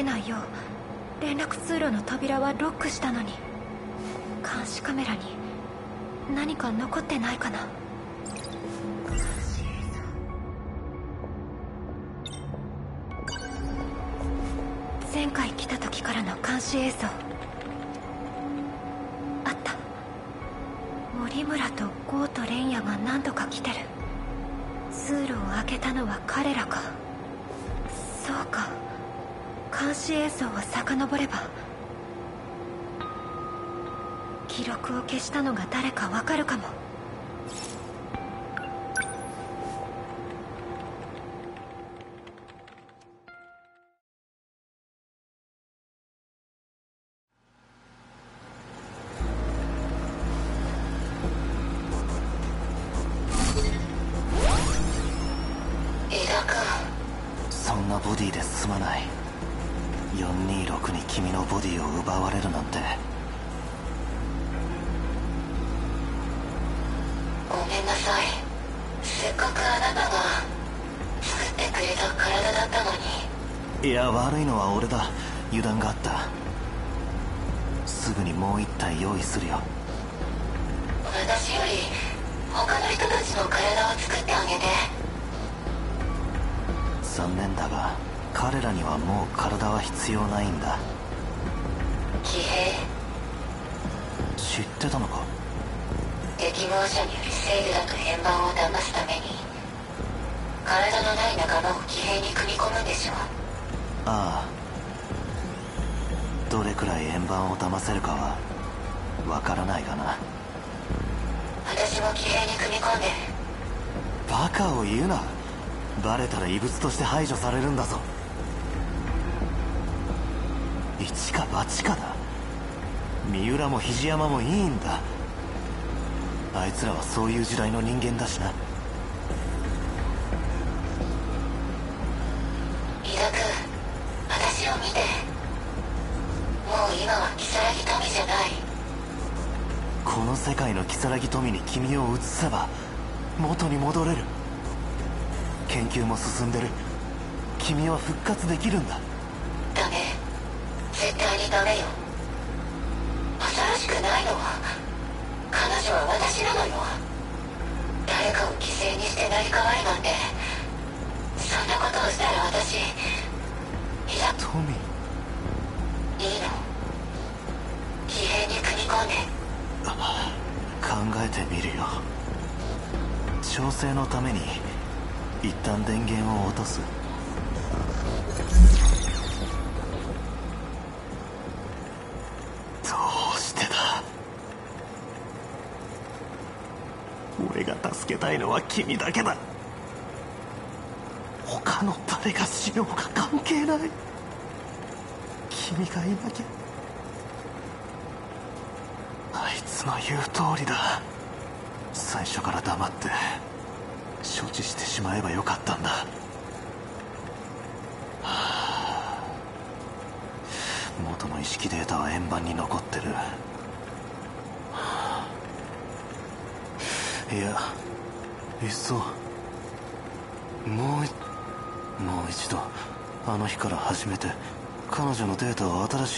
れないよう連絡通路の扉はロックしたのに。監視カメラに何か残ってないかな。前回来た時からの監視映像。あった。森村とゴート蓮也が何度か来てる。通路を開けたのは彼らか。そうか。監視映像を遡れば記録を消したのが誰かわかるかも。排除されるんだぞ。一か八かだ。三浦も肘山もいいんだ。あいつらはそういう時代の人間だしな。伊賀君私を見て。もう今は如月富じゃない。この世界の如月富に君を移せば元に戻れる。研究も進んでる。君は復活できるんだ。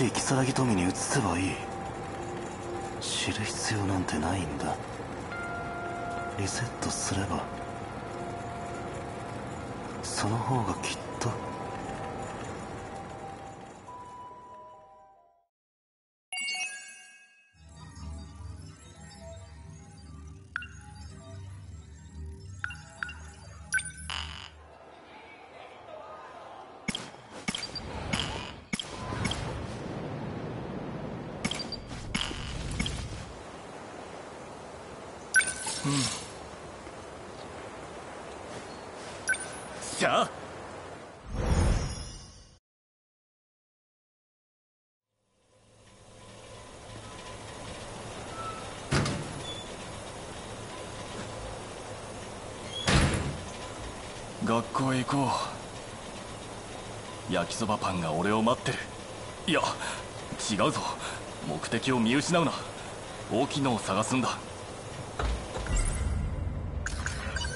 し如月富に移せばいい。知る必要なんてないんだ。リセットすればその方がきっ学校へ行こう。焼きそばパンが俺を待ってる。いや違うぞ。目的を見失うな。大きのを探すんだ。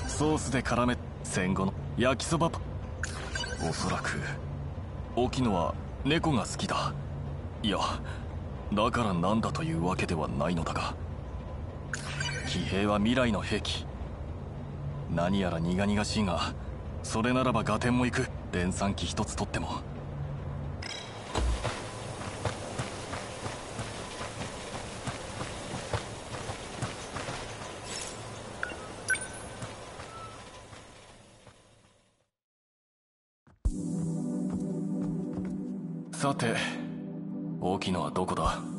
ソースで絡め戦後の焼きそばパン。おそらく大きのは猫が好きだ。いやだからなんだというわけではないのだが。騎兵は未来の兵器。何やら苦々しいがそれならば合点もいく連産機一つ取っても。さて大きいのはどこだ？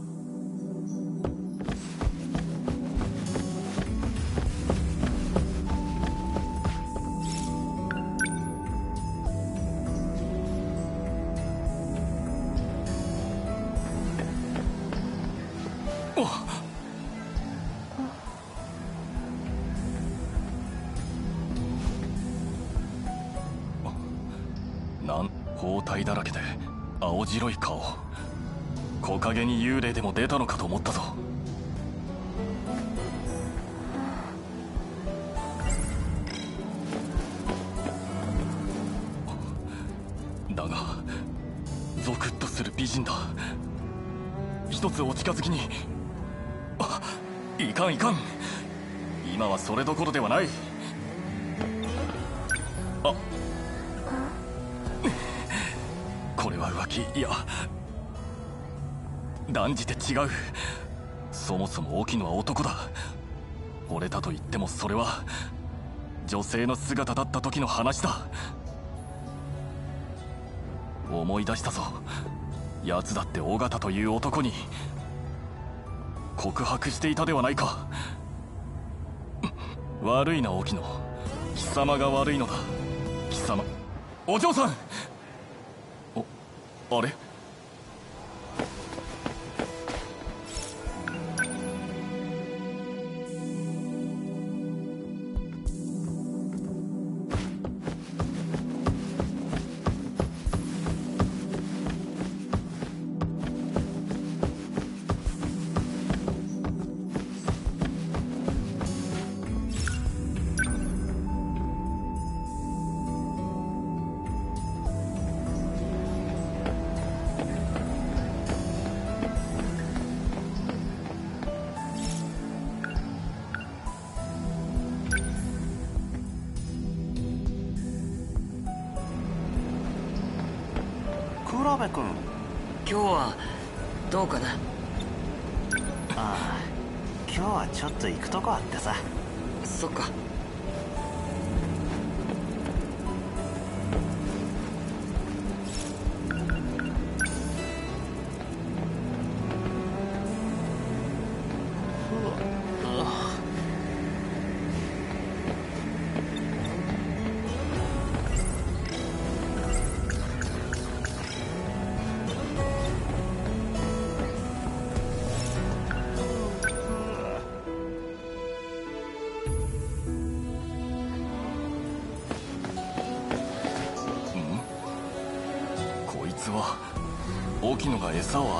違う。そもそも沖野は男だ。俺だと言ってもそれは女性の姿だった時の話だ。思い出したぞ。奴だって尾形という男に。告白していたではないか。悪いな沖野。貴様が悪いのだ。貴様。お嬢さん！おあれ？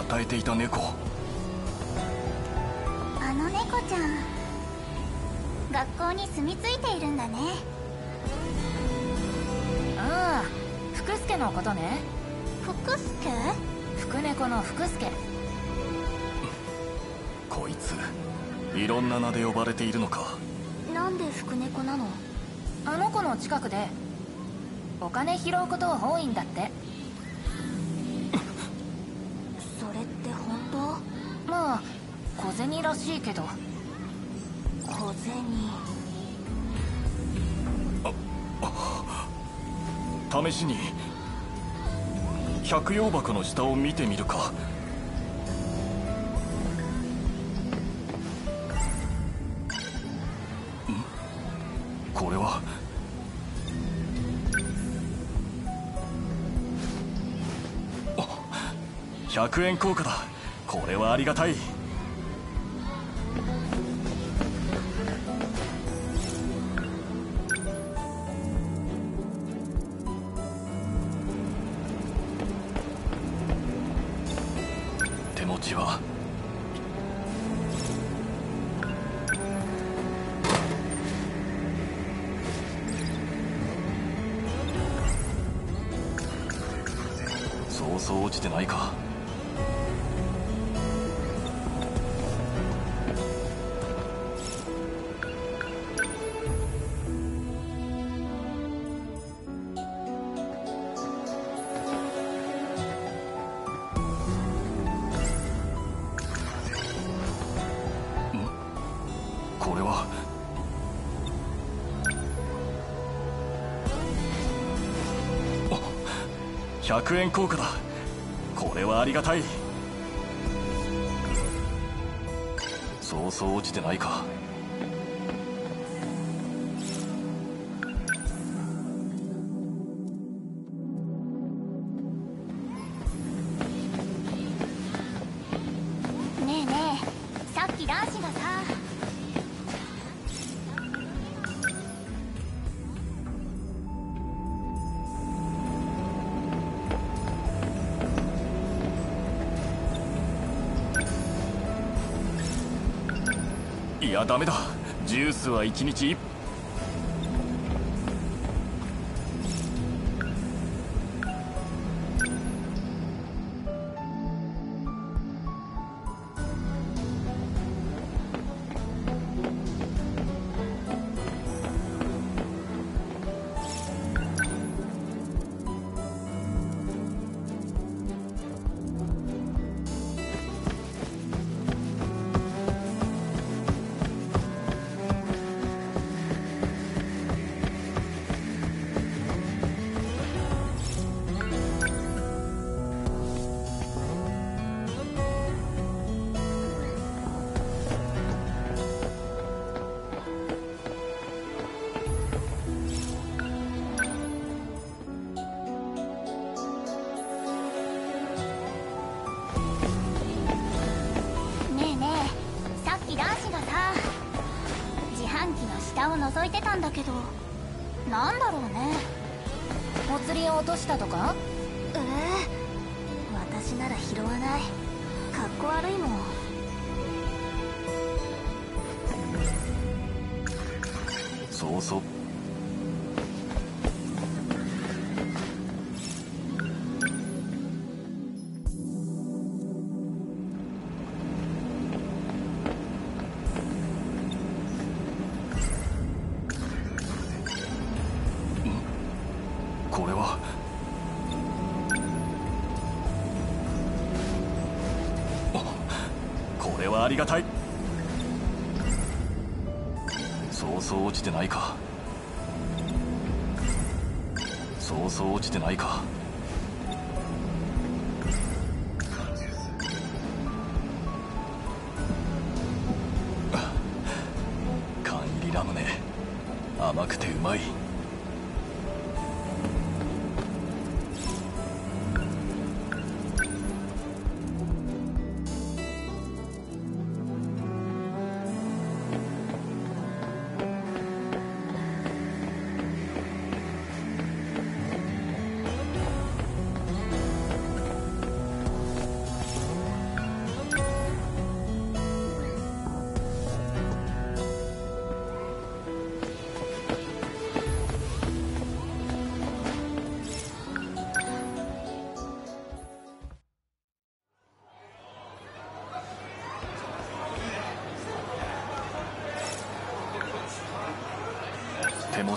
与えていた猫あの猫ちゃん学校に住み着いているんだね。ああ福助のことね。福助？福猫の福助。こいついろんな名で呼ばれているのか。なんで福猫なの？あの子の近くでお金拾うこと多いんだって試しに百葉箱の下を見てみるか。これは？100円硬貨だ。これはありがたい。100円硬貨だ。これはありがたい。そうそう落ちてないか。ダメだ。ジュースは1日1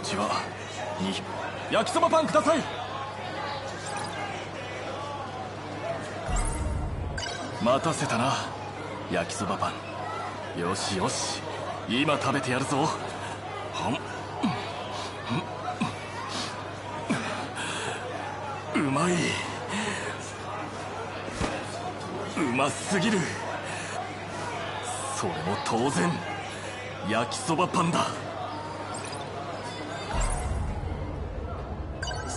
ちは2焼きそばパンください。待たせたな焼きそばパン。よしよし今食べてやるぞ。ほんうん。うまい。うますぎる。それも当然焼きそばパンだ。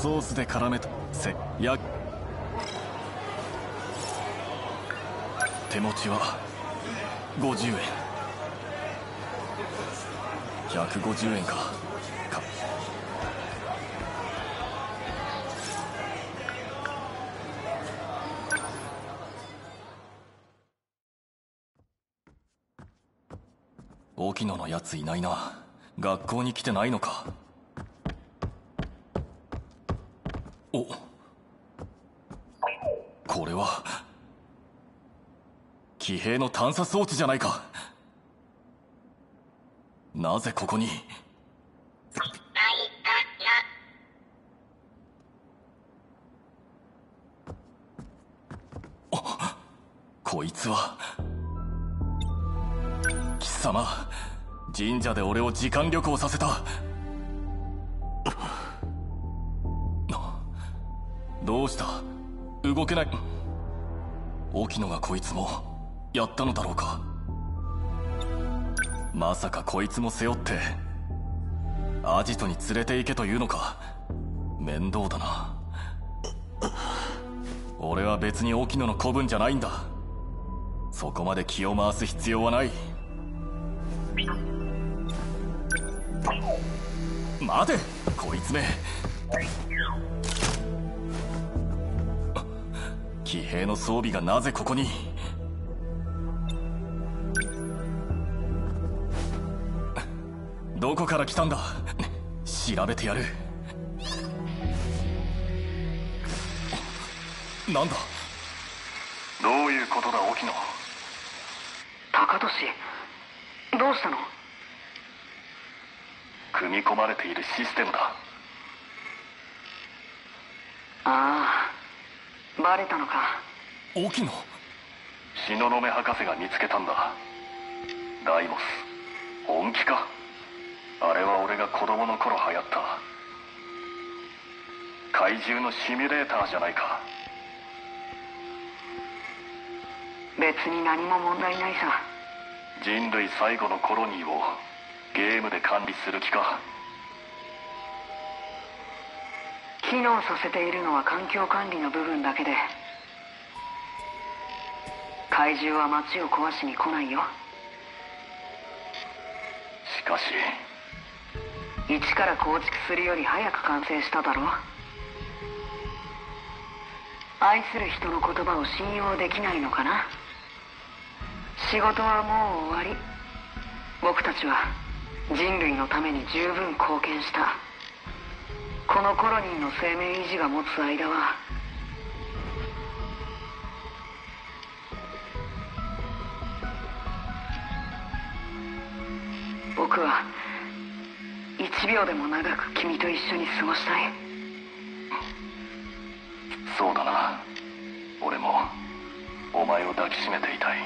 ソースで絡めた。せや手持ちは50円150円か。か。沖野のやついないな。学校に来てないのか。の探査装置じゃないか。なぜここに？こいつは。貴様神社で俺を時間旅行させた。どうした？動けない。沖野がこいつも。やったのだろうか。まさかこいつも背負ってアジトに連れて行けというのか。面倒だな。俺は別に沖野の子分じゃないんだ。そこまで気を回す必要はない。待てこいつめ。騎兵の装備がなぜここに？こから来たんだ。調べてやる。なんだ？どういうことだ沖野？高俊どうしたの？組み込まれているシステムだ。ああバレたのか。沖野？東雲博士が見つけたんだ。ダイモス本気か？あれは俺が子供の頃流行った。怪獣のシミュレーターじゃないか。別に何も問題ないさ。人類最後のコロニーをゲームで管理する気か。機能させているのは環境管理の部分だけで。怪獣は街を壊しに来ないよ。しかし一から構築するより早く完成しただろ？愛する人の言葉を信用できないのかな？仕事はもう終わり。僕たちは人類のために十分貢献した。このコロニーの生命維持が持つ間は僕は1秒でも長く君と一緒に過ごしたい。そうだな。俺もお前を抱きしめていたい。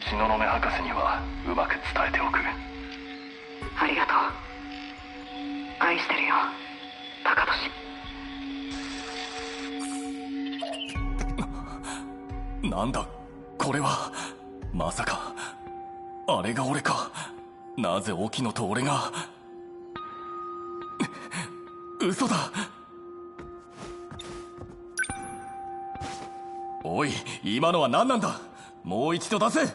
東雲博士にはうまく伝えておく。ありがとう。愛してるよ。高俊。[laughs] なんだ？これは？まさか。あれが俺か。なぜ沖野と俺が？嘘だ。おい今のは何なんだ？もう一度出せ。こ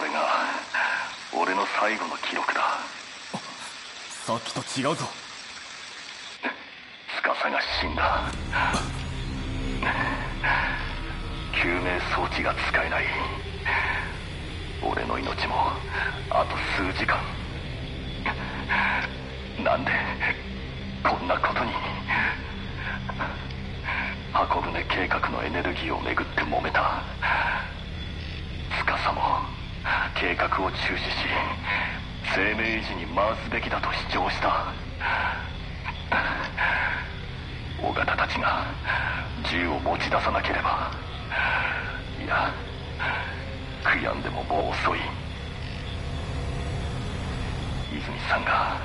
れが俺の最後の記録だ。さっきと違うぞ。司が死んだ。救命装置が使えない俺の命もあと数時間。なんでこんなことに。箱舟計画のエネルギーをめぐって揉めた。司も計画を中止し生命維持に回すべきだと主張した。尾形たちが銃を持ち出さなければ。いや悔やんでももう遅い泉さんが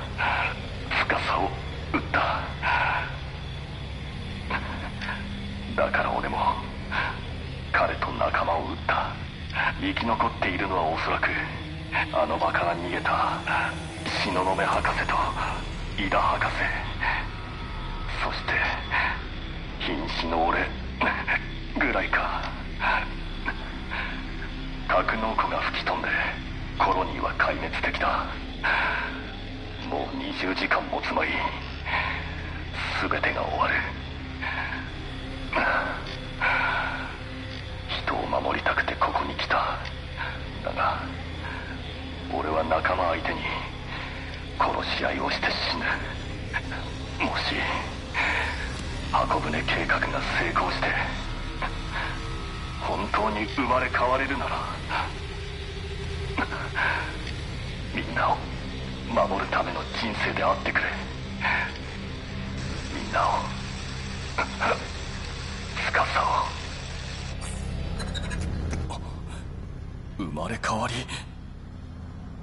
司を撃っただから俺も彼と仲間を撃った生き残っている。のはおそらくあの場から逃げた東雲博士と井田博士そして瀕死の俺ぐらいかコロニーは壊滅的だ。もう20時間もつまい全てが終わる。人を守りたくてここに来た。だが俺は仲間相手に殺し合いをして死ぬ。もし箱舟計画が成功して本当に生まれ変われるなら守るための人生であってくれ。みんなを。司を。生まれ変わり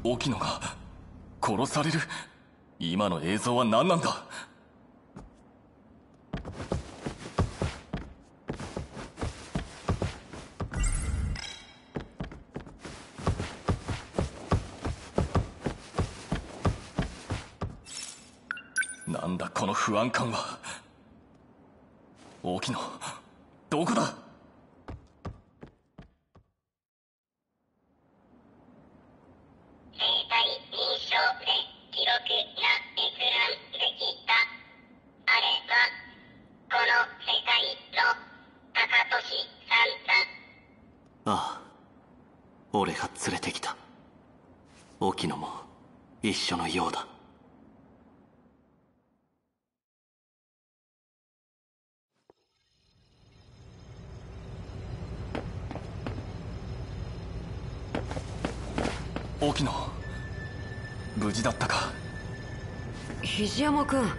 沖野が殺される。今の映像は何なんだ？湾艦は肘山君。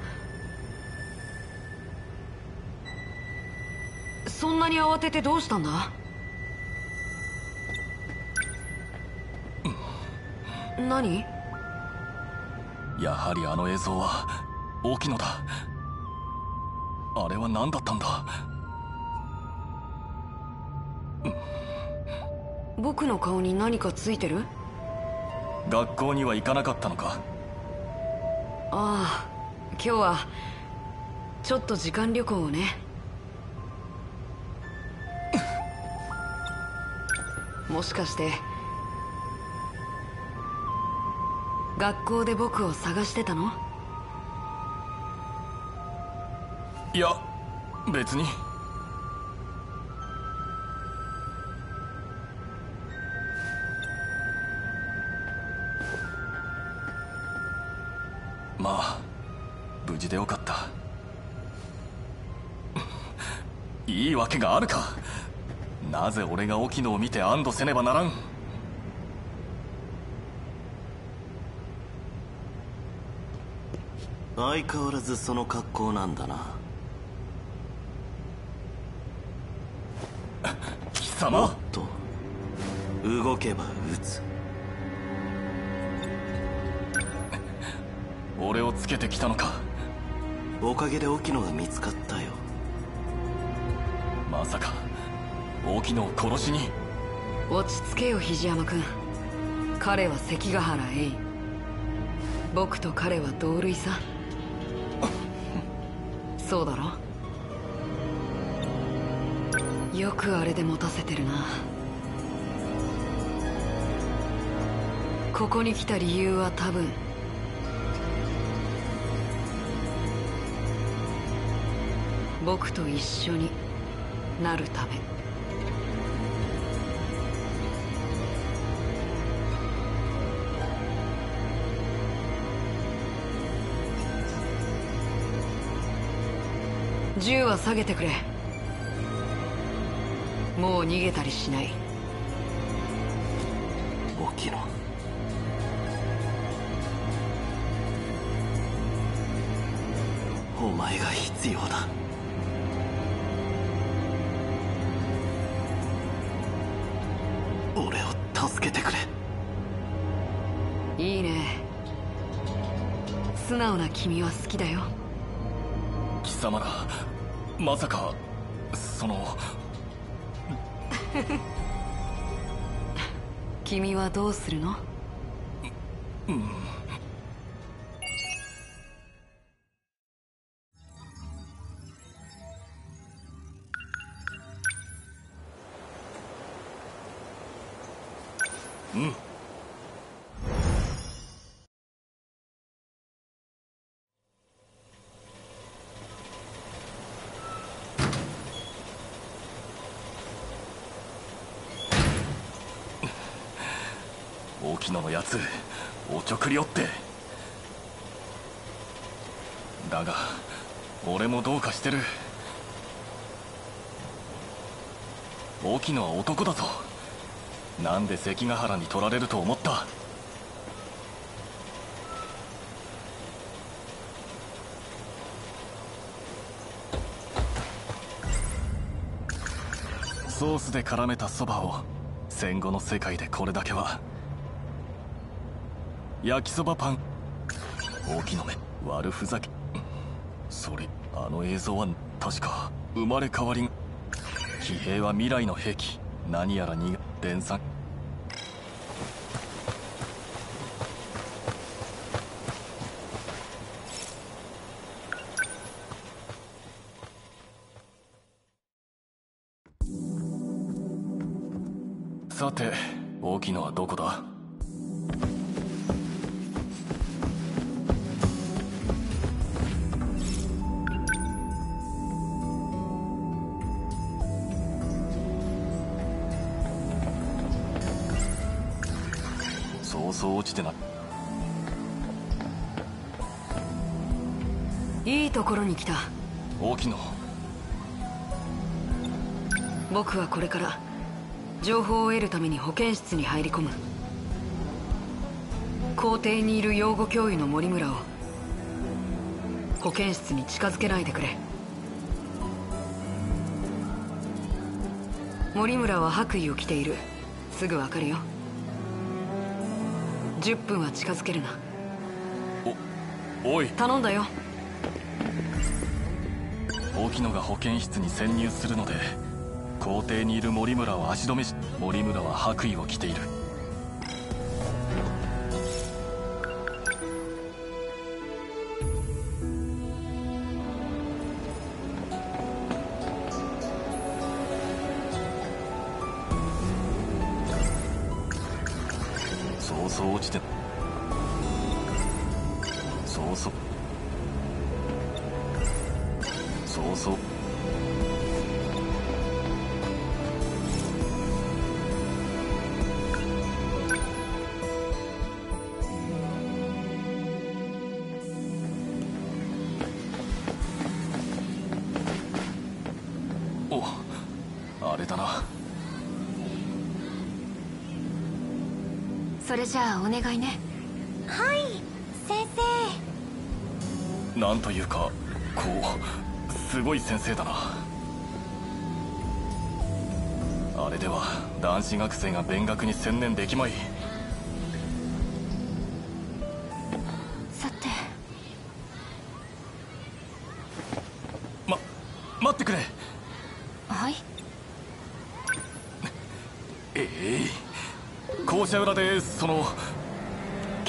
そんなに慌ててどうしたんだ？何？やはりあの映像は沖野だ。あれは何だったんだ？僕の顔に何かついてる？学校には行かなかったのか？ああ今日はちょっと時間旅行をね。もしかして学校で僕を探してたの？いや別に。まあ。無事でよかった。いいわけがあるか。なぜ俺が沖野を見て安堵せねばならん。相変わらずその格好なんだな。貴様。もっと動けば撃つ。俺をつけてきたのかおかげで沖野が見つかったよ。まさか沖野を殺しに？落ち着けよ肘山君。彼は関ヶ原エイ僕と彼は同類さ。そうだろ？よくあれで持たせてるな。ここに来た理由は多分僕と一緒になるため。銃は下げてくれ。もう逃げたりしない。沖野。お前が必要だ。助けてくれ。いいね。素直な君は好きだよ。貴様がまさかその [laughs] 君はどうするの？男だぞなんで関ヶ原に取られると思った？ソースで絡めたそばを戦後の世界でこれだけは。焼きそばパン。沖野目。悪ふざけ。それあの映像は確か生まれ変わりが騎兵は未来の兵器何やらに連鎖さてこれから情報を得るために保健室に入り込む。校庭にいる養護教諭の森村を保健室に近づけないでくれ。森村は白衣を着ている。すぐわかるよ。10分は近づけるな。おい。頼んだよ。沖野が保健室に潜入するので校庭にいる森村を足止めし森村は白衣を着ている。願いね。はい先生。なんというかこうすごい先生だな。あれでは男子学生が勉学に専念できまい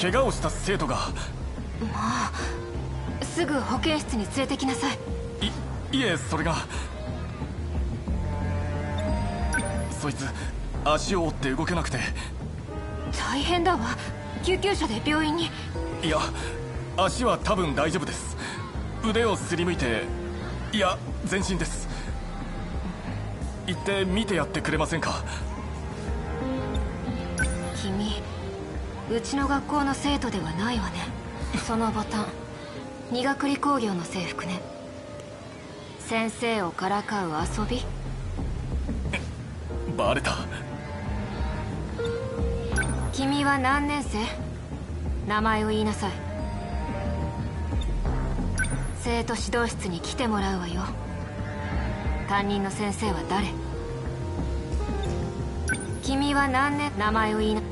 怪我をした生徒が。もうすぐ保健室に連れてきなさい。いいえそれが。そいつ足を折って動けなくて。大変だわ。救急車で病院に。いや足は多分大丈夫です。腕をすりむいていや全身です。行って見てやってくれませんか？うちの学校の生徒ではないわね。そのボタン。二学理工業の制服ね。先生をからかう遊び。バレた。君は何年生？名前を言いなさい。生徒指導室に来てもらうわよ。担任の先生は誰？君は何年？名前を言いな。そ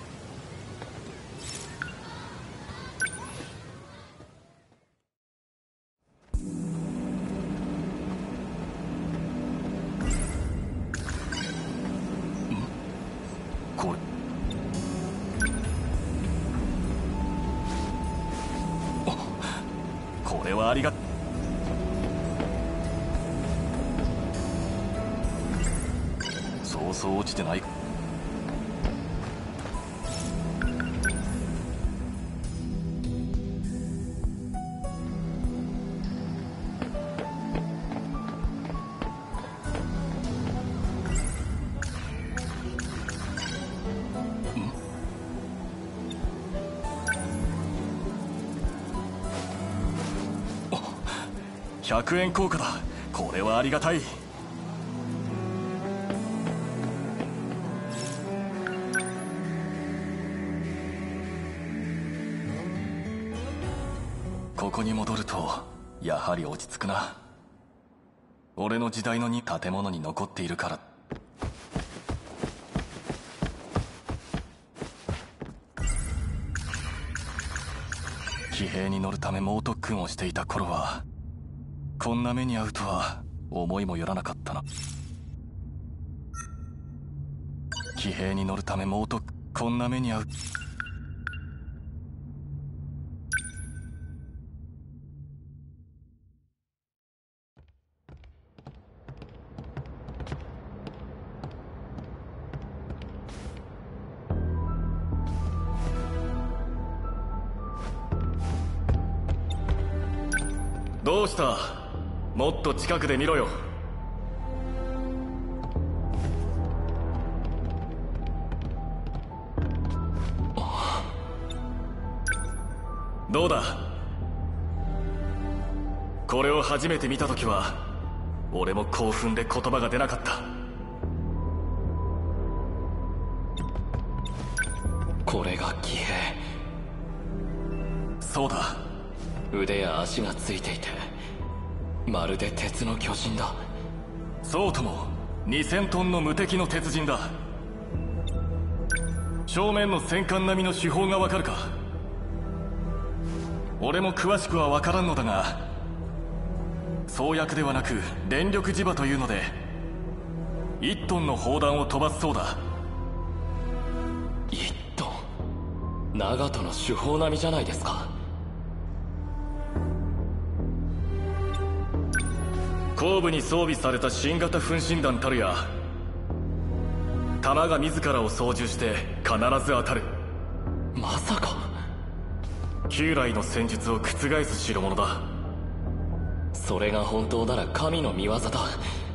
100円硬貨だ。これはありがたい。ここに戻るとやはり落ち着くな。俺の時代のに建物に残っているから。騎兵に乗るため猛特訓をしていた頃はこんな目に遭うとは思いもよらなかったな。騎兵に乗るため猛特こんな目に遭う。近くで見ろよ。どうだ？これを初めて見た時は俺も興奮で言葉が出なかった。これが騎兵。そうだ。腕や足がついていてまるで鉄の巨人だ。そうとも2000トンの無敵の鉄人だ。正面の戦艦並みの手法がわかるか。俺も詳しくは分からんのだが創薬ではなく電力磁場というので1トンの砲弾を飛ばすそうだ。1トン。長門の手法並みじゃないですか後部に装備された新型噴身弾たるや弾が自らを操縦して必ず当たる。まさか。旧来の戦術を覆す代物だ。それが本当なら神の見業だ。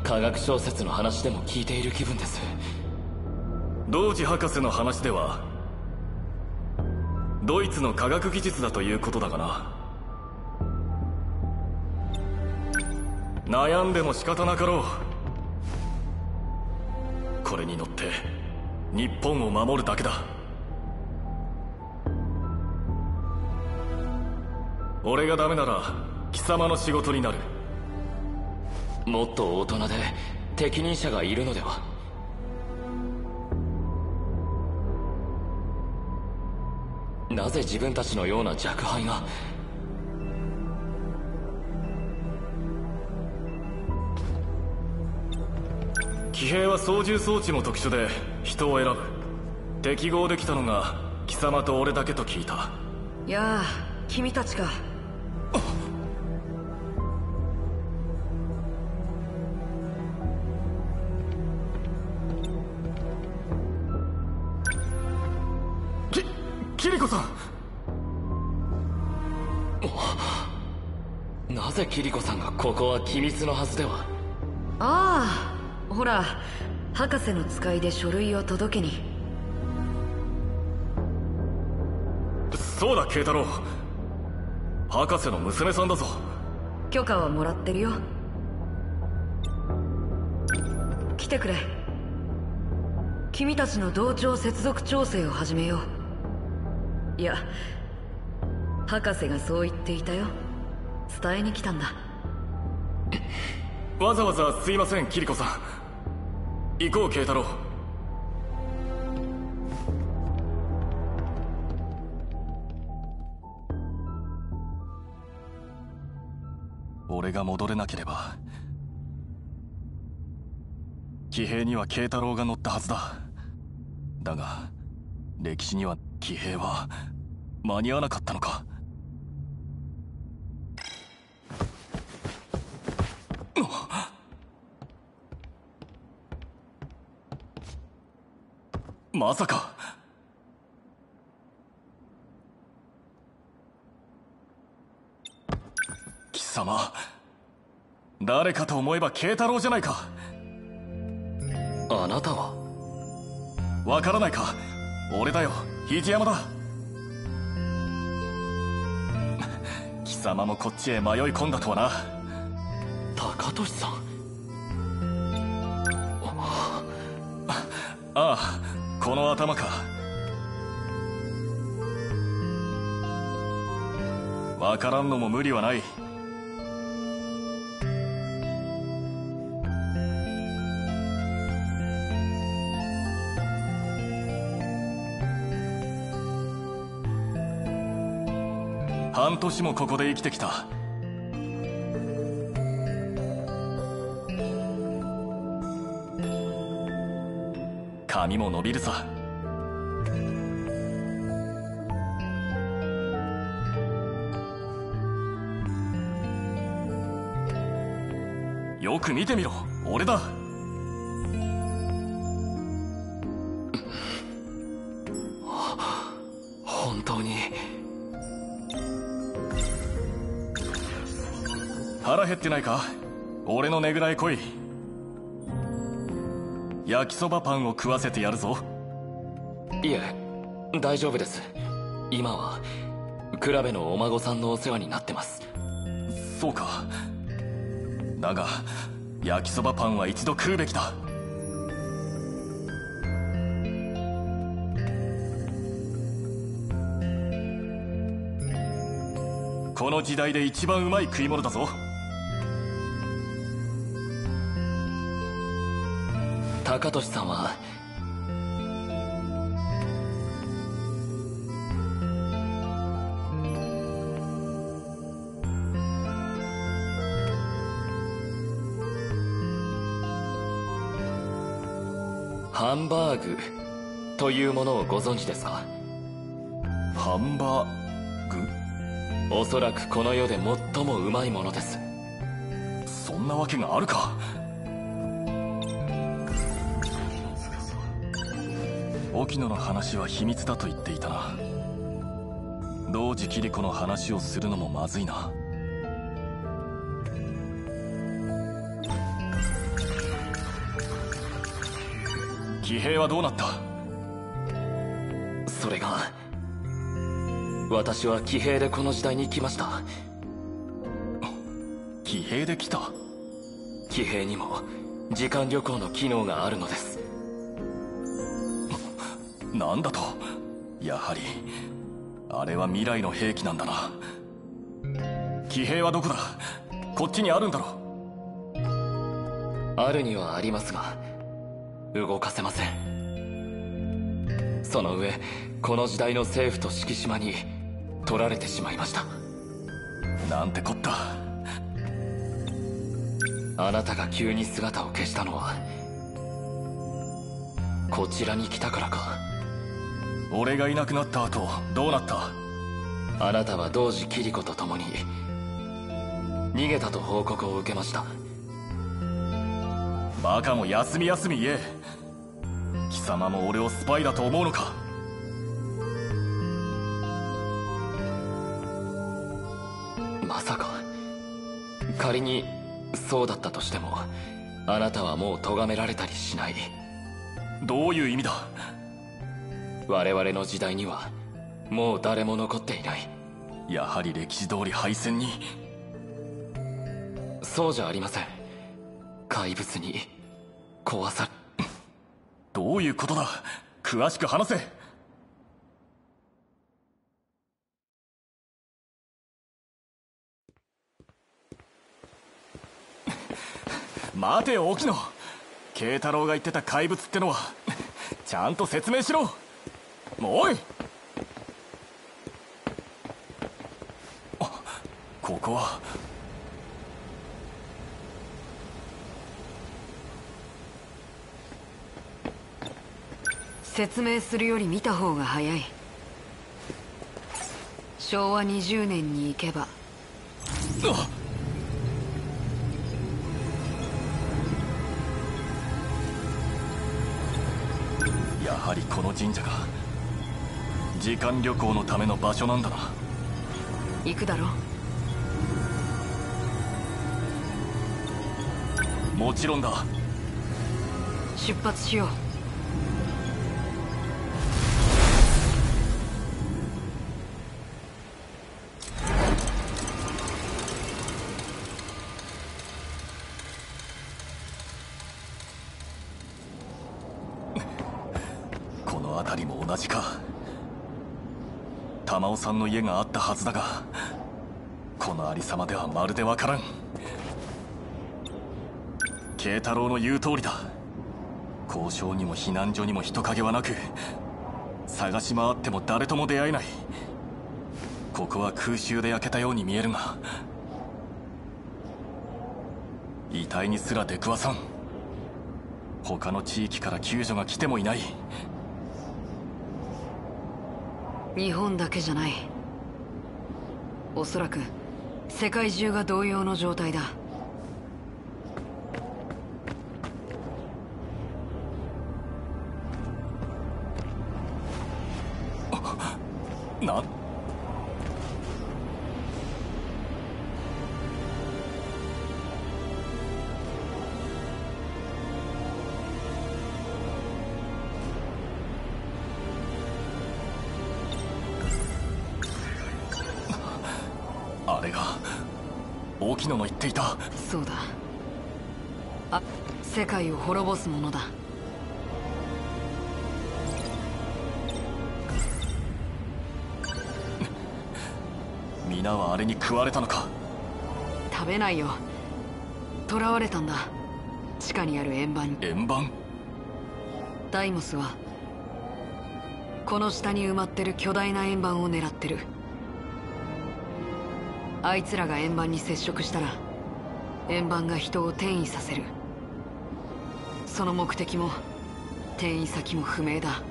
科学小説の話でも聞いている気分です。同時博士の話ではドイツの科学技術だということだがな悩んでも仕方なかろう。これに乗って日本を守るだけだ。俺がダメなら貴様の仕事になる。もっと大人で適任者がいるのでは。なぜ自分たちのような若輩が騎兵は操縦装置も特殊で人を選ぶ。適合できたのが貴様と俺だけと聞いた。やあ君たちか。きキリコさん！なぜキリコさんがここは機密のはずでは？ああほら博士の使いで書類を届けに。そうだ慶太郎。博士の娘さんだぞ。許可はもらってるよ。来てくれ。君たちの同調接続調整を始めよう。いや博士がそう言っていたよ。伝えに来たんだ。わざわざすいませんキリコさん行こう慶太郎。俺が戻れなければ騎兵には慶太郎が乗ったはずだ。だが歴史には騎兵は間に合わなかったのか。まさか。貴様誰かと思えば慶太郎じゃないか。あなたは？わからないか。俺だよ。肘山だ。貴様もこっちへ迷い込んだとはな。高俊さん。ああこの頭か。わからんのも無理はない。半年もここで生きてきた。髪も伸びるさ。よく見てみろ。俺だ。本当に。腹減ってないか？俺のねぐらへ来い焼きそばパンを食わせてやるぞ。いえ大丈夫です。今はクラベのお孫さんのお世話になってます。そうか。だが焼きそばパンは一度食うべきだ。この時代で一番うまい食い物だぞ高俊さんはハンバーグというものをご存知ですか？ハンバーグ？おそらくこの世で最もうまいものです。そんなわけがあるか沖野の話は秘密だと言っていたな。同時キリコの話をするのもまずいな。騎兵はどうなった？それが私は騎兵でこの時代に来ました。騎兵で来た？騎兵にも時間旅行の機能があるのですなんだと。やはりあれは未来の兵器なんだな。騎兵はどこだ？こっちにあるんだろあるにはありますが動かせません。その上この時代の政府と敷島に取られてしまいました。なんてこった。あなたが急に姿を消したのはこちらに来たからか俺がいなくなった後どうなった？あなたは同時キリコと共に逃げたと報告を受けました。バカも休み休み言え。貴様も俺をスパイだと思うのか？まさか仮にそうだったとしてもあなたはもう咎められたりしない。どういう意味だ？我々の時代にはもう誰も残っていない。やはり歴史通り敗戦に。そうじゃありません。怪物に壊さ。どういうことだ。詳しく話せ。[laughs] 待てよ沖野。慶太郎が言ってた怪物ってのはちゃんと説明しろ。もうおい。あここは。説明するより見た方が早い。昭和20年に行けば。あ。やはりこの神社が時間旅行のための場所なんだな。行くだろもちろんだ。出発しよう。[laughs] この辺りも同じか玉緒さんの家があったはずだがこのありさまではまるでわからん。慶太郎の言う通りだ。交渉にも避難所にも人影はなく探し回っても誰とも出会えない。ここは空襲で焼けたように見えるが遺体にすら出くわさん。他の地域から救助が来てもいない。日本だけじゃない。おそらく世界中が同様の状態だ。な滅ぼすものだ。[laughs] 皆はあれに食われたのか。食べないよ。囚われたんだ。地下にある円盤。円盤？ダイモスはこの下に埋まってる巨大な円盤を狙ってる。あいつらが円盤に接触したら円盤が人を転移させるその目的も転移先も不明だ。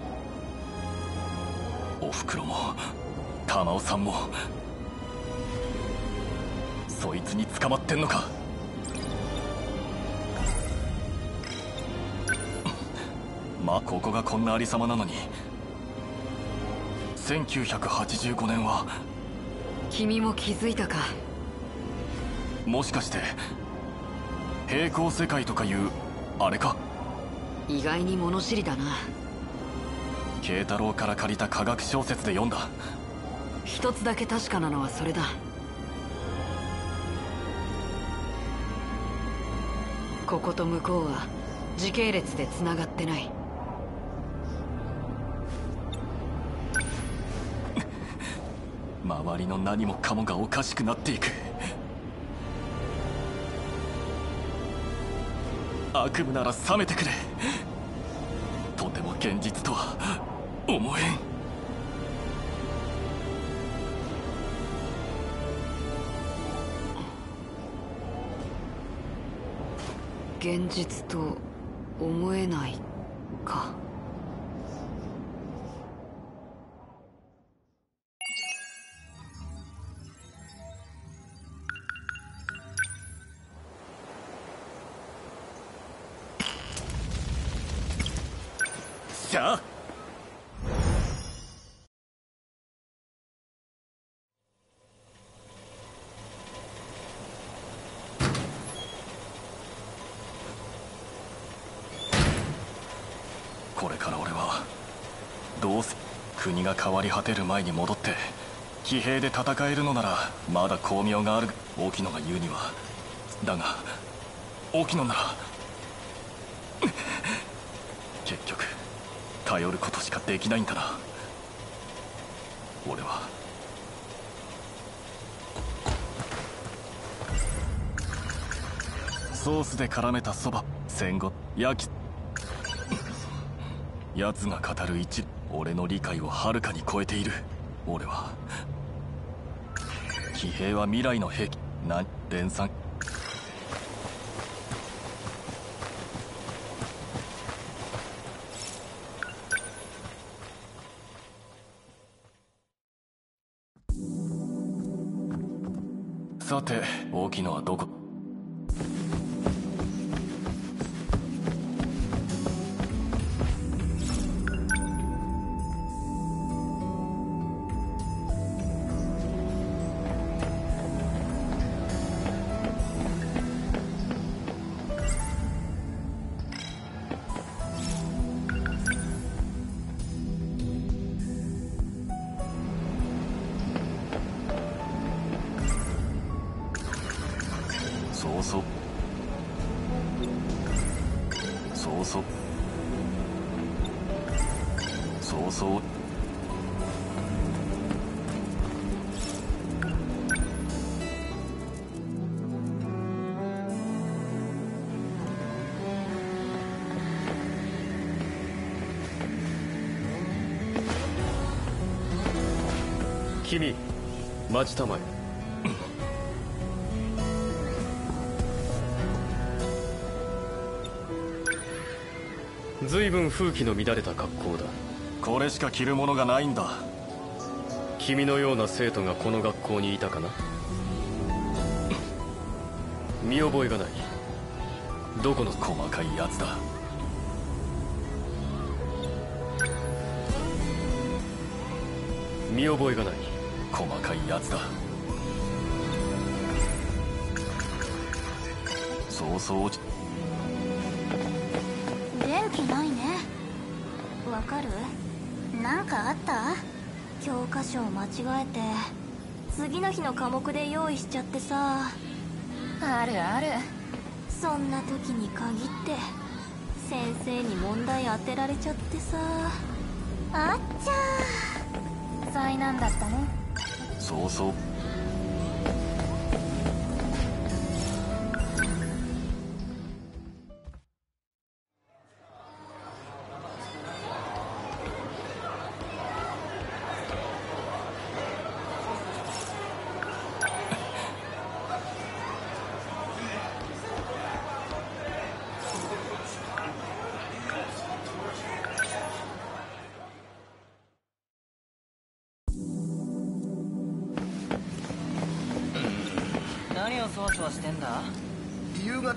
おふくろも玉緒さんも。そいつに捕まってんのか。[laughs] まあここがこんなありさまなのに。1985年は。君も気づいたか。もしかして平行世界とかいうあれか？意外に物知りだな。慶太郎から借りた科学小説で読んだ。一つだけ確かなのはそれだ。ここと向こうは時系列で繋がってない。[laughs] 周りの何もかもがおかしくなっていく。悪夢なら覚めてくれとても現実とは思えん。現実と思えない。変わり果てる前に戻って騎兵で戦えるのならまだ巧妙がある沖野が言うには。だが沖野なら [laughs] 結局頼ることしかできないんだな。俺は。ソースで絡めたそば戦後焼き奴が語る一俺の理解をはるかに超えている。俺は騎兵は未来の兵器。何連産さて大きいのはどこ？待ちたまえ。随分風紀の乱れた格好だ。これしか着るものがないんだ。君のような生徒がこの学校にいたかな？見覚えがない。どこの細かいやつだ？見覚えがない。細かいやつだ。そうそう。元気ないね。わかる？なんかあった？教科書を間違えて。次の日の科目で用意しちゃってさ。あるある。そんな時に限って。先生に問題当てられちゃってさ。あっちゃー。災難だったねそうそう。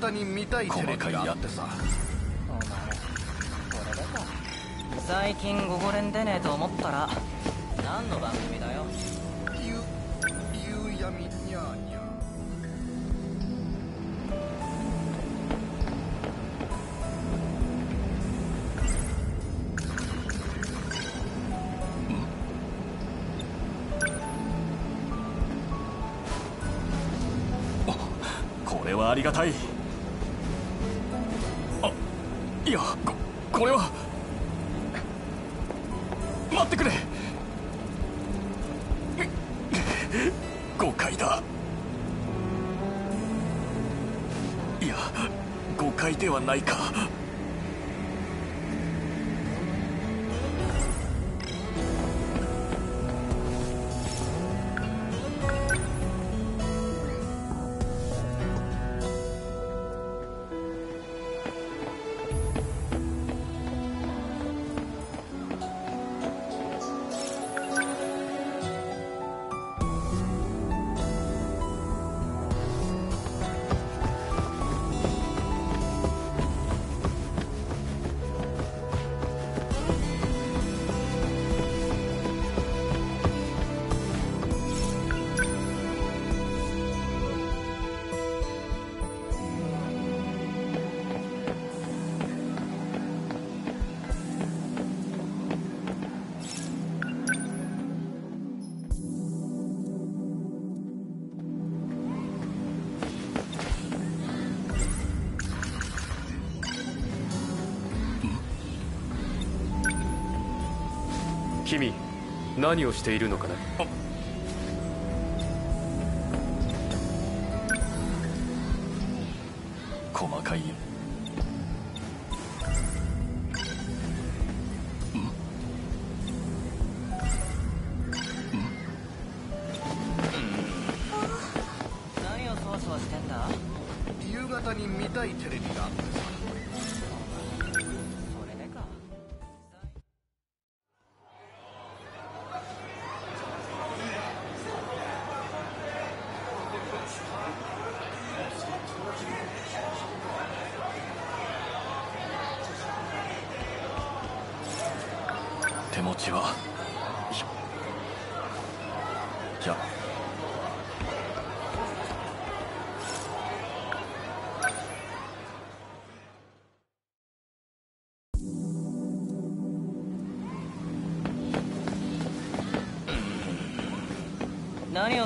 夕方に見たいテレビがあってさお前これでか最近午後連出ねえと思ったら何の番組だよ。夕夕闇にゃーにゃこれはありがたい君何をしているのかな？細かい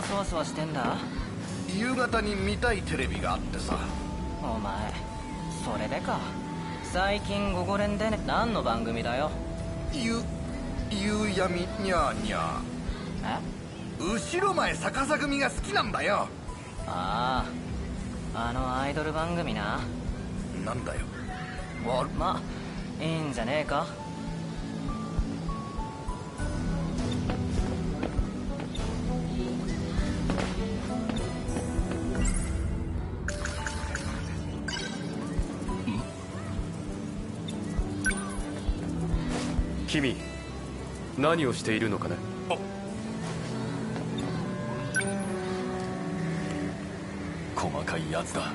そわそわしてんだ。夕方に見たいテレビがあってさ。お前それでか。最近午後連でね何の番組だよ。ゆ夕闇にゃーにゃー。後ろ前逆さ組が好きなんだよ。あああのアイドル番組な。なんだよ。まいいんじゃねえか何をしているのかね？細かいやつだ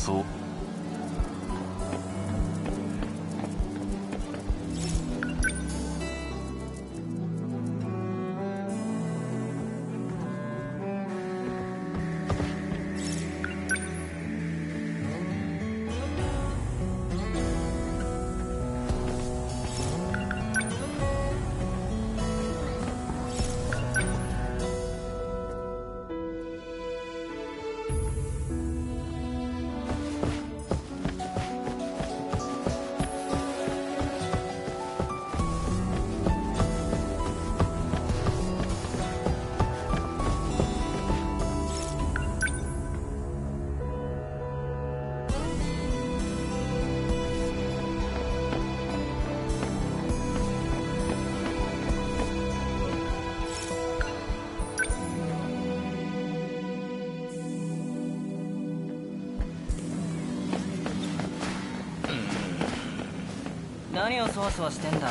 そ何をそわそわしてんだ？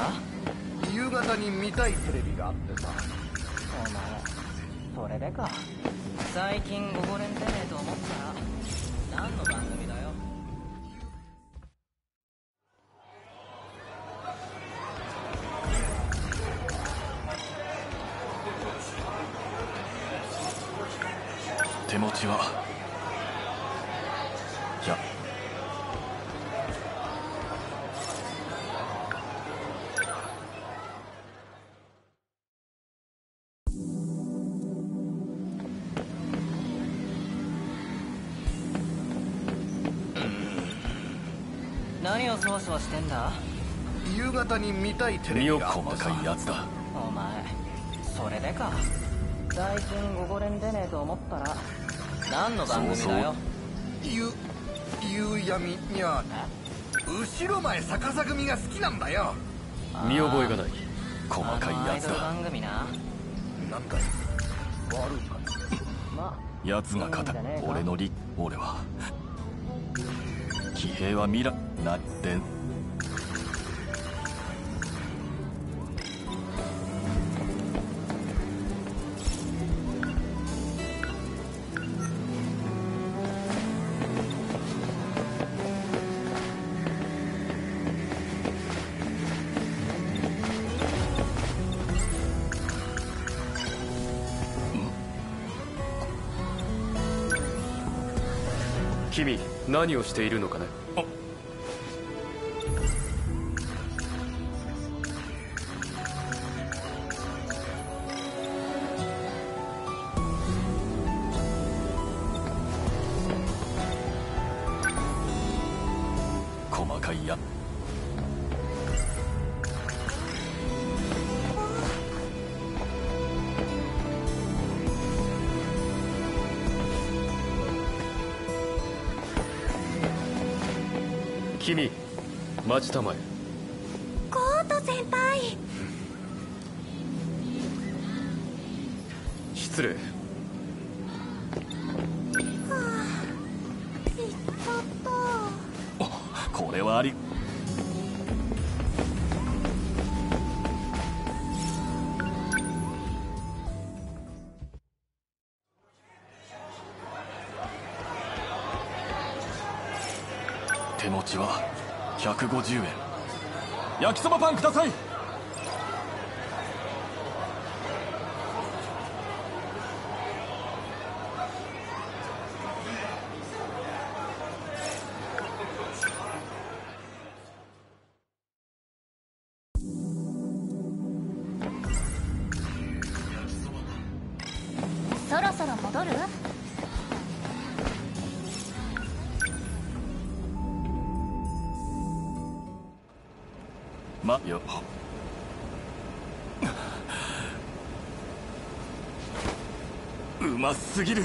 夕方に見たいテレビがあってさ。お前それでか。最近午後連出ねそわそわしてんだ？夕方に見たいテレビが細かいやつだお前それでか。最近午後連出ねえと思ったら何の番組だよ？ゆ夕闇にゃー後ろ前逆さ組が好きなんだよ。見覚えがない。細かいやつだ番組な。なんだよ悪いかまやつが語る俺の理俺は。騎兵は未来なってん。君何をしているのかね？待ちきそばパンください。すぎる。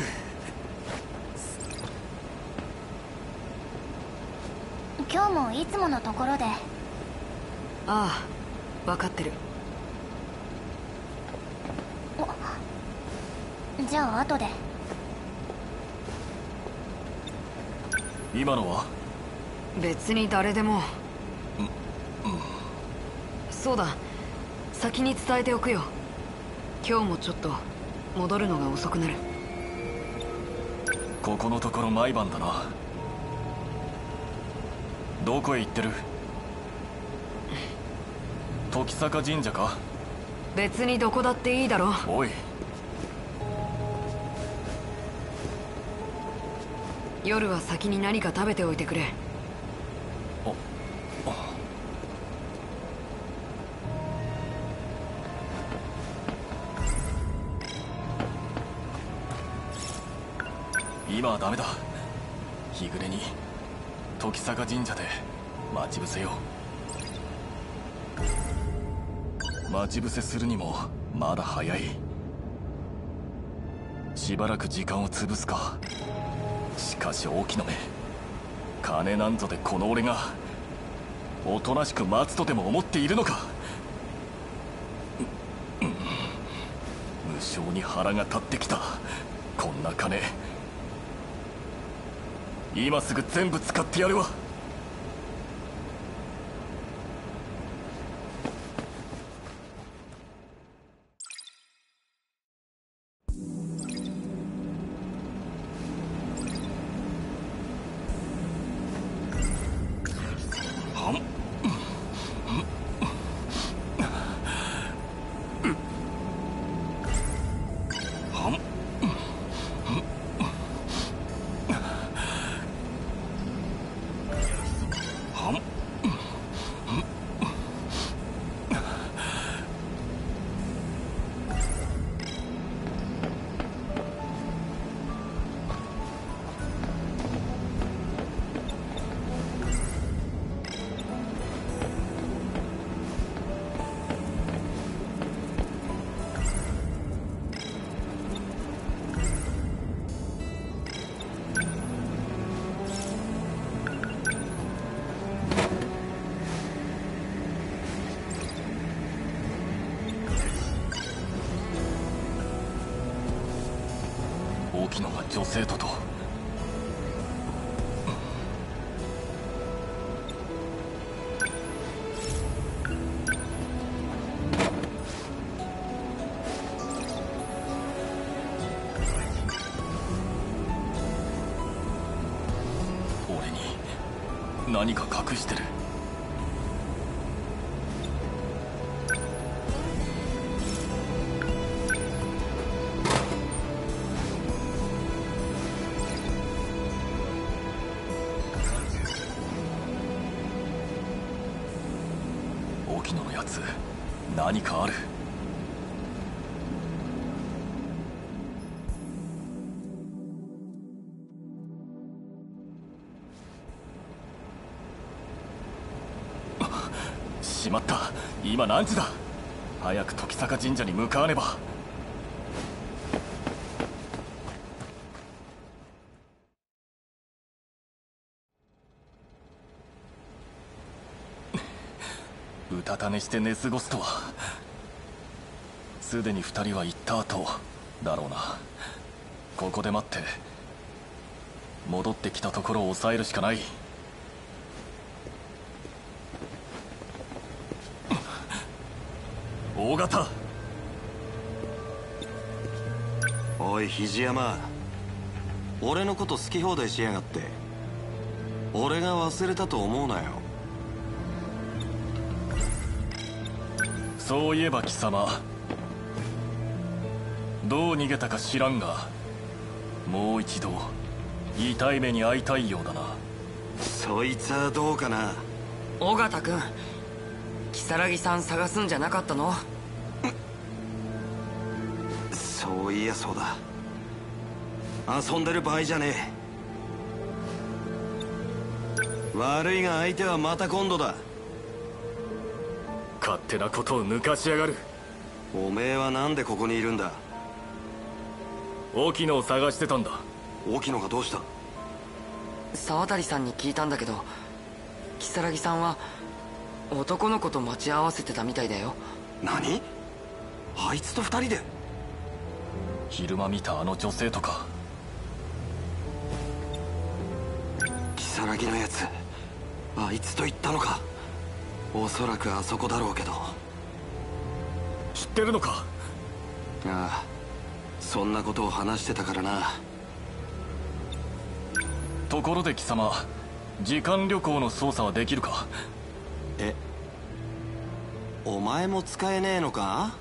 今日もいつものところで。ああ分かってる。じゃあ後で。今のは？別に誰でも。そうだ。先に伝えておくよ。今日もちょっと戻るのが遅くなるここのところ毎晩だな。どこへ行ってる？時坂神社か？別にどこだっていいだろ。おい。夜は先に何か食べておいてくれ今はダメだ。日暮れに時坂神社で待ち伏せよう。待ち伏せするにもまだ早い。しばらく時間を潰すか。しかし大きな目。金なんぞでこの俺がおとなしく待つとでも思っているのか。無性に腹が立ってきた。こんな金。今すぐ全部使ってやるわ。今何時だ？早く時坂神社に向かわねば。うたた寝して寝過ごすとは。すでに二人は行った後だろうな。ここで待って戻ってきたところを抑えるしかない。大型。おい肘山。俺のこと好き放題しやがって。俺が忘れたと思うなよ。そういえば貴様。どう逃げたか知らんがもう一度痛い目に遭いたいようだな。そいつはどうかな。尾形君如月さん探すんじゃなかったの？そういやそうだ。遊んでる場合じゃねえ。悪いが相手はまた今度だ。勝手なことを抜かしやがる。おめえはなんでここにいるんだ。沖野を探してたんだ。沖野がどうした？沢渡さんに聞いたんだけど如月さんは男の子と待ち合わせてたみたいだよ。何？あいつと二人で？昼間見たあの女性とか。如月のやつあいつと言ったのか？おそらくあそこだろうけど。知ってるのか？ああそんなことを話してたからな。ところで貴様時間旅行の操作はできるか？えお前も使えねえのか？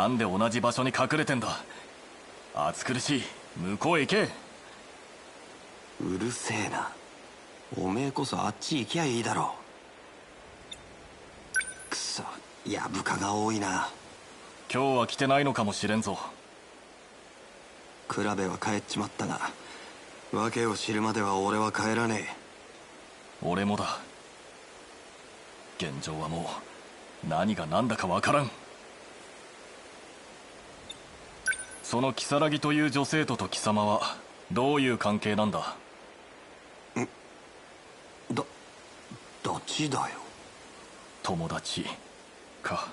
なんで同じ場所に隠れてんだ？暑苦しい。向こうへ行け。うるせえな。おめえこそあっち行きゃいいだろ。くそやぶかが多いな。今日は来てないのかもしれんぞ。クラベは帰っちまったが訳を知るまでは俺は帰らね俺もだ。現状はもう何が何だかわからんその如月という女生徒と貴様はどういう関係なんだ？えどどっちだよ。友達か。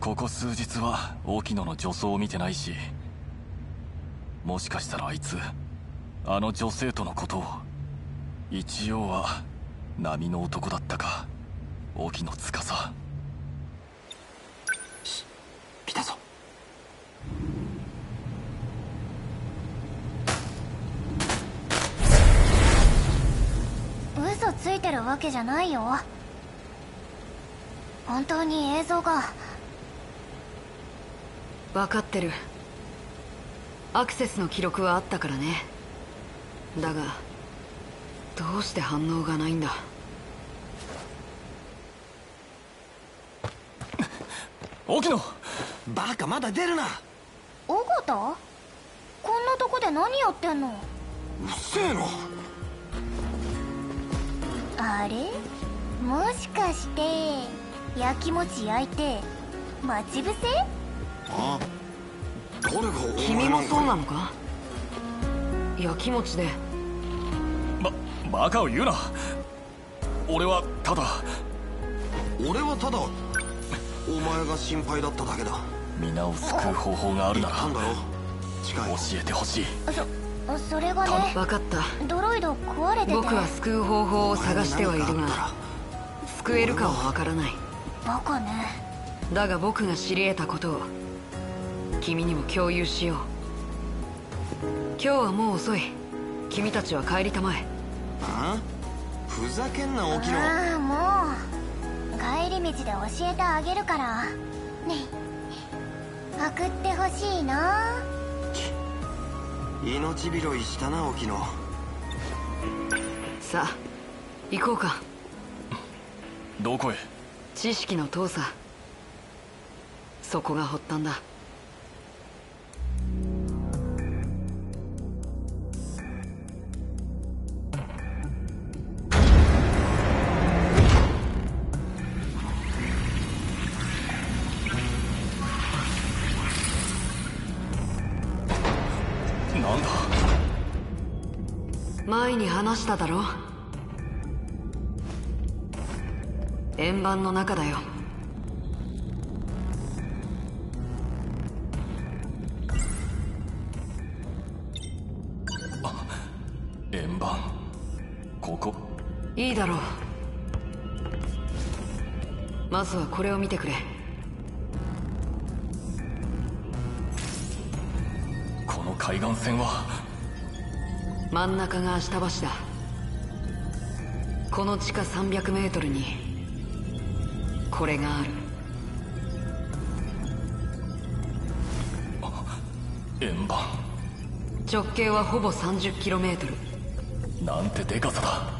ここ数日は沖野の女装を見てないし。もしかしたらあいつあの女生徒のことを。一応は波の男だったか。沖野司。来たぞ嘘ついてるわけじゃないよ。本当に映像が。分かってる。アクセスの記録はあったからね。だがどうして反応がないんだ？沖野バカまだ出るな。尾形？こんなとこで何やってんの？うっせえのあれ？もしかして焼き餅焼いて待ち伏せ？あ誰が君もそうなのか？焼き餅で。ババカを言うな。俺はただ。俺はただお前が心配だっただけだ。皆を救う方法があるなら言ったんだろ？近い。教えてほしいそそれがね分かった。ドロイド壊れてて。僕は救う方法を探してはいるが救えるかは分からない。バカね。だが僕が知り得たことを君にも共有しよう。今日はもう遅い。君たちは帰りたまえ。あふざけんな沖野。ああもう。帰り道で教えてあげるから。ね送ってほしいな命拾いしたな沖野。さあ行こうか。どこへ？知識の遠さ。そこが発端だ話しただろ？円盤の中だよ。円盤。ここ。いいだろう。まずはこれを見てくれ。この海岸線は真ん中が足場橋だ。この地下300メートルにこれがある。円盤。直径はほぼ 30km なんてでかさだ。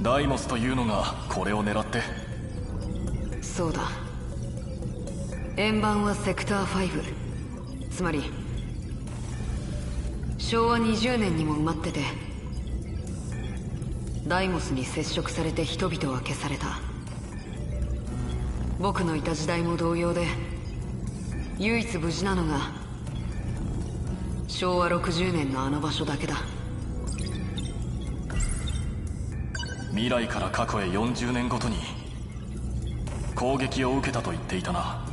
ダイモスというのがこれを狙って。そうだ。円盤はセクター5つまり昭和20年にも埋まっててダイモスに接触されて人々は消された。僕のいた時代も同様で唯一無事なのが昭和60年のあの場所だけだ。未来から過去へ40年ごとに攻撃を受けたと言っていたな。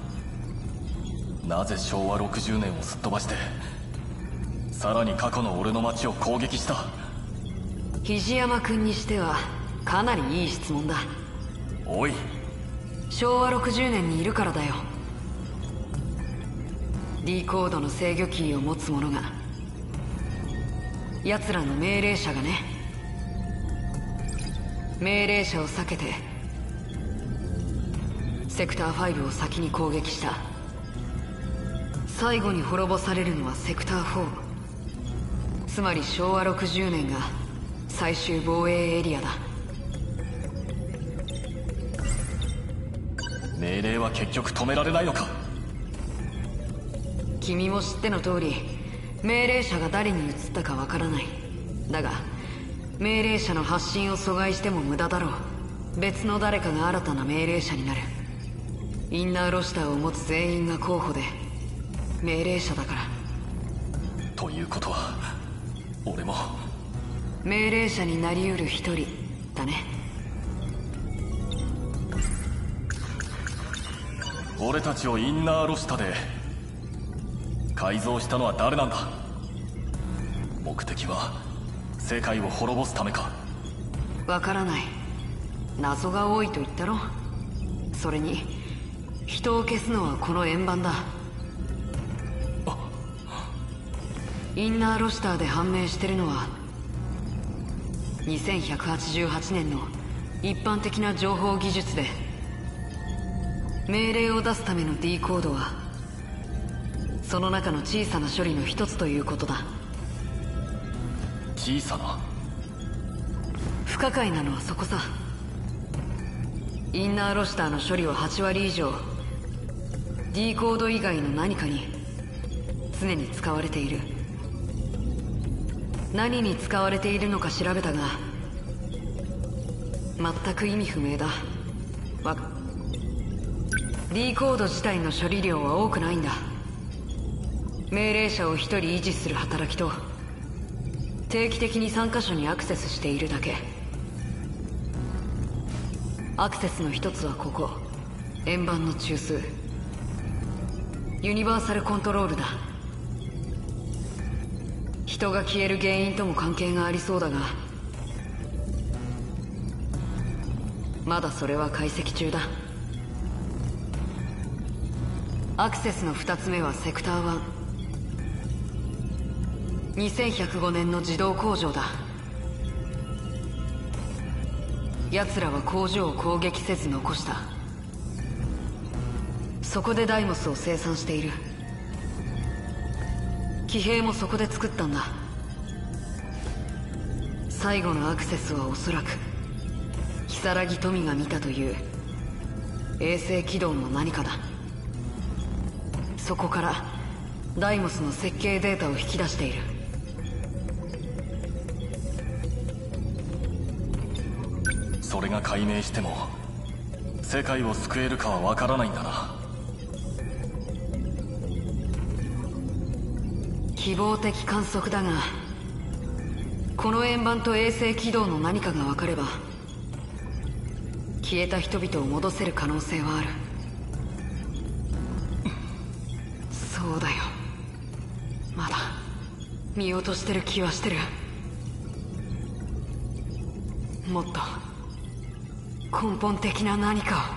なぜ昭和60年をすっ飛ばしてさらに過去の俺の町を攻撃した。肘山君にしてはかなりいい質問だ。おい。昭和60年にいるからだよ。D コードの制御キーを持つ者が。奴らの命令者がね。命令者を避けてセクター5を先に攻撃した。最後に滅ぼされるのはセクター4つまり昭和60年が最終防衛エリアだ。命令は結局止められないのか？君も知っての通り命令者が誰に移ったかわからない。だが命令者の発信を阻害しても無駄だろう。別の誰かが新たな命令者になる。インナーロシターを持つ全員が候補で命令者だから。ということは俺も。命令者になりうる一人だね。俺たちをインナーロシタで改造したのは誰なんだ？目的は世界を滅ぼすためか。わからない。謎が多いと言ったろ。それに人を消すのはこの円盤だインナーロシターで判明してるのは2188年の一般的な情報技術で命令を出すための D コードはその中の小さな処理の一つということだ。小さな？不可解なのはそこさ。インナーロシターの処理は8割以上 D コード以外の何かに常に使われている何に使われているのか調べたが全く意味不明だ。わ D コード自体の処理量は多くないんだ。命令者を一人維持する働きと定期的に3箇所にアクセスしているだけ。アクセスの一つはここ。円盤の中枢。ユニバーサルコントロールだ。人が消える原因とも関係がありそうだがまだそれは解析中だ。アクセスの2つ目はセクター1 2105年の自動工場だ。奴らは工場を攻撃せず残した。そこでダイモスを生産している。騎兵もそこで作ったんだ。最後のアクセスはおそらく如月富が見たという衛星軌道の何かだ。そこからダイモスの設計データを引き出している。それが解明しても世界を救えるかは分からないんだな。希望的観測だがこの円盤と衛星軌道の何かが分かれば消えた人々を戻せる可能性はある。そうだよ。まだ見落としてる気はしてる。もっと根本的な何かを。